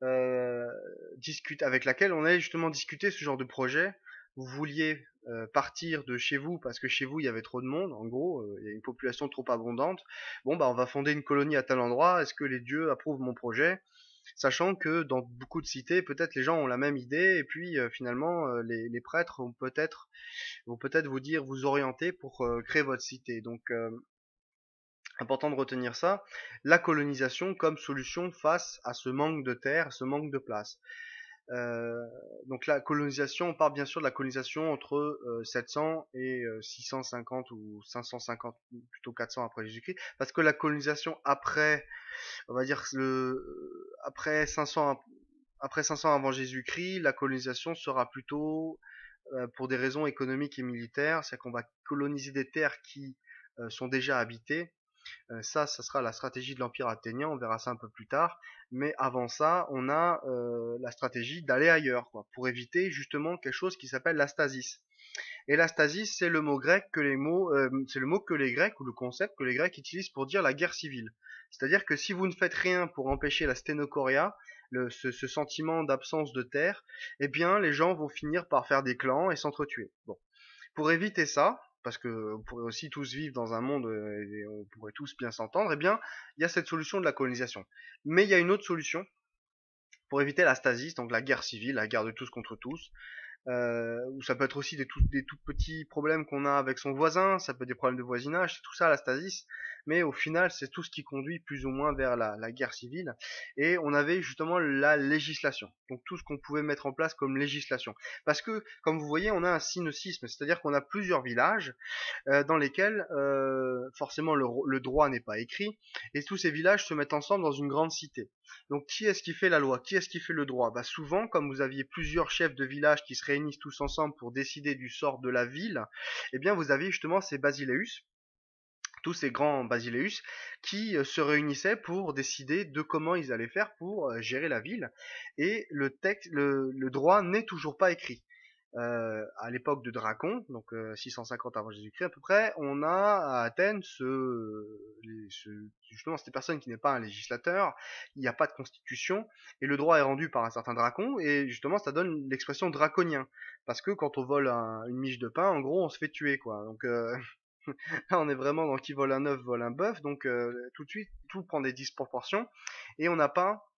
S1: euh, discuter, avec laquelle on allait justement discuter ce genre de projet. Vous vouliez euh, partir de chez vous parce que chez vous il y avait trop de monde, en gros, euh, il y a une population trop abondante. Bon bah on va fonder une colonie à tel endroit. Est-ce que les dieux approuvent mon projet? Sachant que dans beaucoup de cités, peut-être les gens ont la même idée et puis euh, finalement les, prêtres vont peut-être vont peut-être vous dire vous orienter pour créer votre cité. Donc important de retenir ça. La colonisation comme solution face à ce manque de terre, ce manque de place. Euh, donc la colonisation, on parle bien sûr de la colonisation entre 700 euh, et 650 ou 550, plutôt 400 après Jésus-Christ, parce que la colonisation après, on va dire le après 500 après 500 avant Jésus-Christ, la colonisation sera plutôt pour des raisons économiques et militaires, c'est qu'on va coloniser des terres qui sont déjà habitées euh, ça, ça sera la stratégie de l'Empire athénien, on verra ça un peu plus tard. Mais avant ça, on a euh, la stratégie d'aller ailleurs, pour éviter justement quelque chose qui s'appelle la stasis. Et la stasis, c'est le mot grec que les mots, euh, c'est le mot que les Grecs ou le concept que les Grecs utilisent pour dire la guerre civile. C'est-à-dire que si vous ne faites rien pour empêcher la sténochoria, le, ce, ce, sentiment d'absence de terre, eh bien les gens vont finir par faire des clans et s'entretuer. Bon, pour éviter ça, parce que on pourrait aussi tous vivre dans un monde euh, et on pourrait tous bien s'entendre, eh bien, il y a cette solution de la colonisation. Mais il y a une autre solution pour éviter la stasis, donc la guerre civile, la guerre de tous contre tous, euh, ou ça peut être aussi des tout, petits problèmes qu'on a avec son voisin, ça peut être des problèmes de voisinage, c'est tout ça la stasis, mais au final c'est tout ce qui conduit plus ou moins vers la, guerre civile, et on avait justement la législation, donc tout ce qu'on pouvait mettre en place comme législation, parce que comme vous voyez on a un synocisme, c'est-à-dire qu'on a plusieurs villages euh, dans lesquels euh, forcément le, le droit n'est pas écrit, et tous ces villages se mettent ensemble dans une grande cité. Donc qui est-ce qui fait la loi? Qui est-ce qui fait le droit? Bah, Souvent, comme vous aviez plusieurs chefs de village qui se réunissent tous ensemble pour décider du sort de la ville, eh bien vous aviez justement ces basileus, tous ces grands basileus qui euh, se réunissaient pour décider de comment ils allaient faire pour euh, gérer la ville. Et le texte, le droit n'est toujours pas écrit. Euh, à l'époque de Dracon, donc 650 euh, avant Jésus-Christ à peu près, on a à Athènes ce, ce justement cette personne qui n'est pas un législateur, il n'y a pas de constitution, et le droit est rendu par un certain Dracon, et justement ça donne l'expression draconien, parce que quand on vole une miche de pain, en gros on se fait tuer quoi. Donc euh, là on est vraiment dans qui vole un œuf vole un bœuf, donc tout de suite tout prend des disproportions, et on n'a pas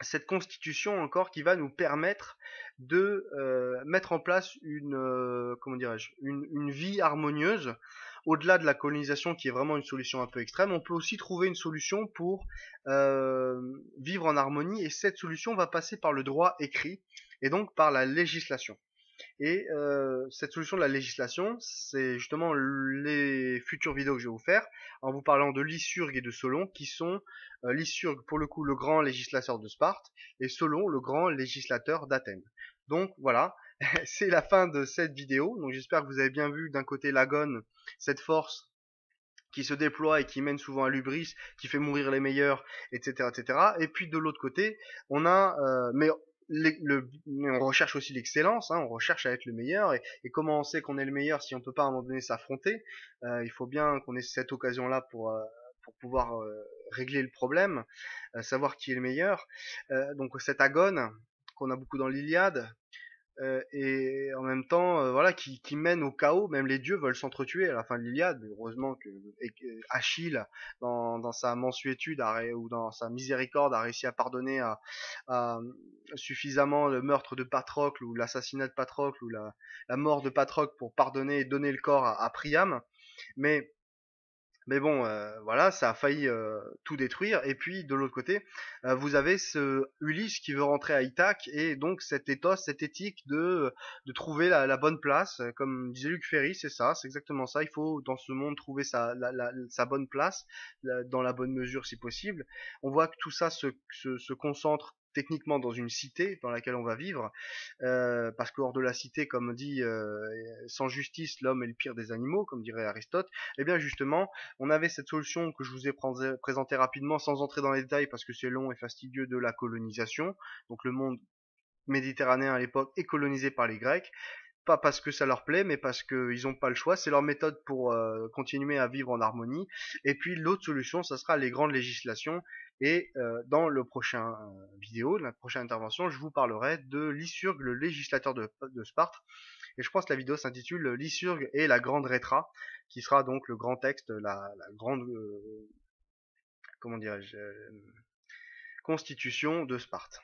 S1: cette constitution encore qui va nous permettre de euh, mettre en place une euh, comment dirais-je une, vie harmonieuse. Au-delà de la colonisation qui est vraiment une solution un peu extrême on peut aussi trouver une solution pour euh, vivre en harmonie et cette solution va passer par le droit écrit et donc par la législation et euh, cette solution de la législation, c'est justement les futures vidéos que je vais vous faire, en vous parlant de Lycurgue et de Solon, qui sont euh, Lycurgue pour le coup le grand législateur de Sparte, et Solon le grand législateur d'Athènes. Donc voilà, c'est la fin de cette vidéo. Donc j'espère que vous avez bien vu d'un côté l'agone, cette force qui se déploie et qui mène souvent à l'ubris, qui fait mourir les meilleurs, etc., etc. Et puis de l'autre côté, on a, euh, mais on recherche aussi l'excellence, hein, on recherche à être le meilleur, et, comment on sait qu'on est le meilleur si on peut pas à un moment donné s'affronter euh, Il faut bien qu'on ait cette occasion-là pour, euh, pour pouvoir euh, régler le problème, savoir qui est le meilleur. donc cet agone qu'on a beaucoup dans l'Iliade, euh, et en même temps euh, voilà qui, mène au chaos. Même les dieux veulent s'entretuer à la fin de l'Iliade. Heureusement que Achille dans, sa mansuétude ou dans sa miséricorde a réussi à pardonner à, suffisamment le meurtre de Patrocle ou l'assassinat de Patrocle ou la, la, mort de Patrocle pour pardonner et donner le corps à, à Priam. Mais mais bon, euh, voilà, ça a failli euh, tout détruire. Et puis de l'autre côté, euh, vous avez ce Ulysse qui veut rentrer à Ithaque et donc cette éthos, cette éthique de de trouver la, la bonne place, comme disait Luc Ferry, c'est ça, c'est exactement ça. Il faut dans ce monde trouver sa la, la, sa bonne place, dans la bonne mesure si possible. On voit que tout ça se, se, se concentre techniquement dans une cité dans laquelle on va vivre, euh, parce que hors de la cité, comme dit, euh, sans justice, l'homme est le pire des animaux, comme dirait Aristote, et eh bien justement, on avait cette solution que je vous ai présentée rapidement, sans entrer dans les détails, parce que c'est long et fastidieux, de la colonisation, donc le monde méditerranéen à l'époque est colonisé par les Grecs, pas parce que ça leur plaît, mais parce qu'ils n'ont pas le choix. C'est leur méthode pour euh, continuer à vivre en harmonie. Et puis l'autre solution, ça sera les grandes législations. Et euh, dans le prochain euh, vidéo, la prochaine intervention, je vous parlerai de Lycurgue, le législateur de, Sparte. Et je pense que la vidéo s'intitule Lycurgue et la grande rétra, qui sera donc le grand texte, la, la grande, comment dirais-je, constitution de Sparte.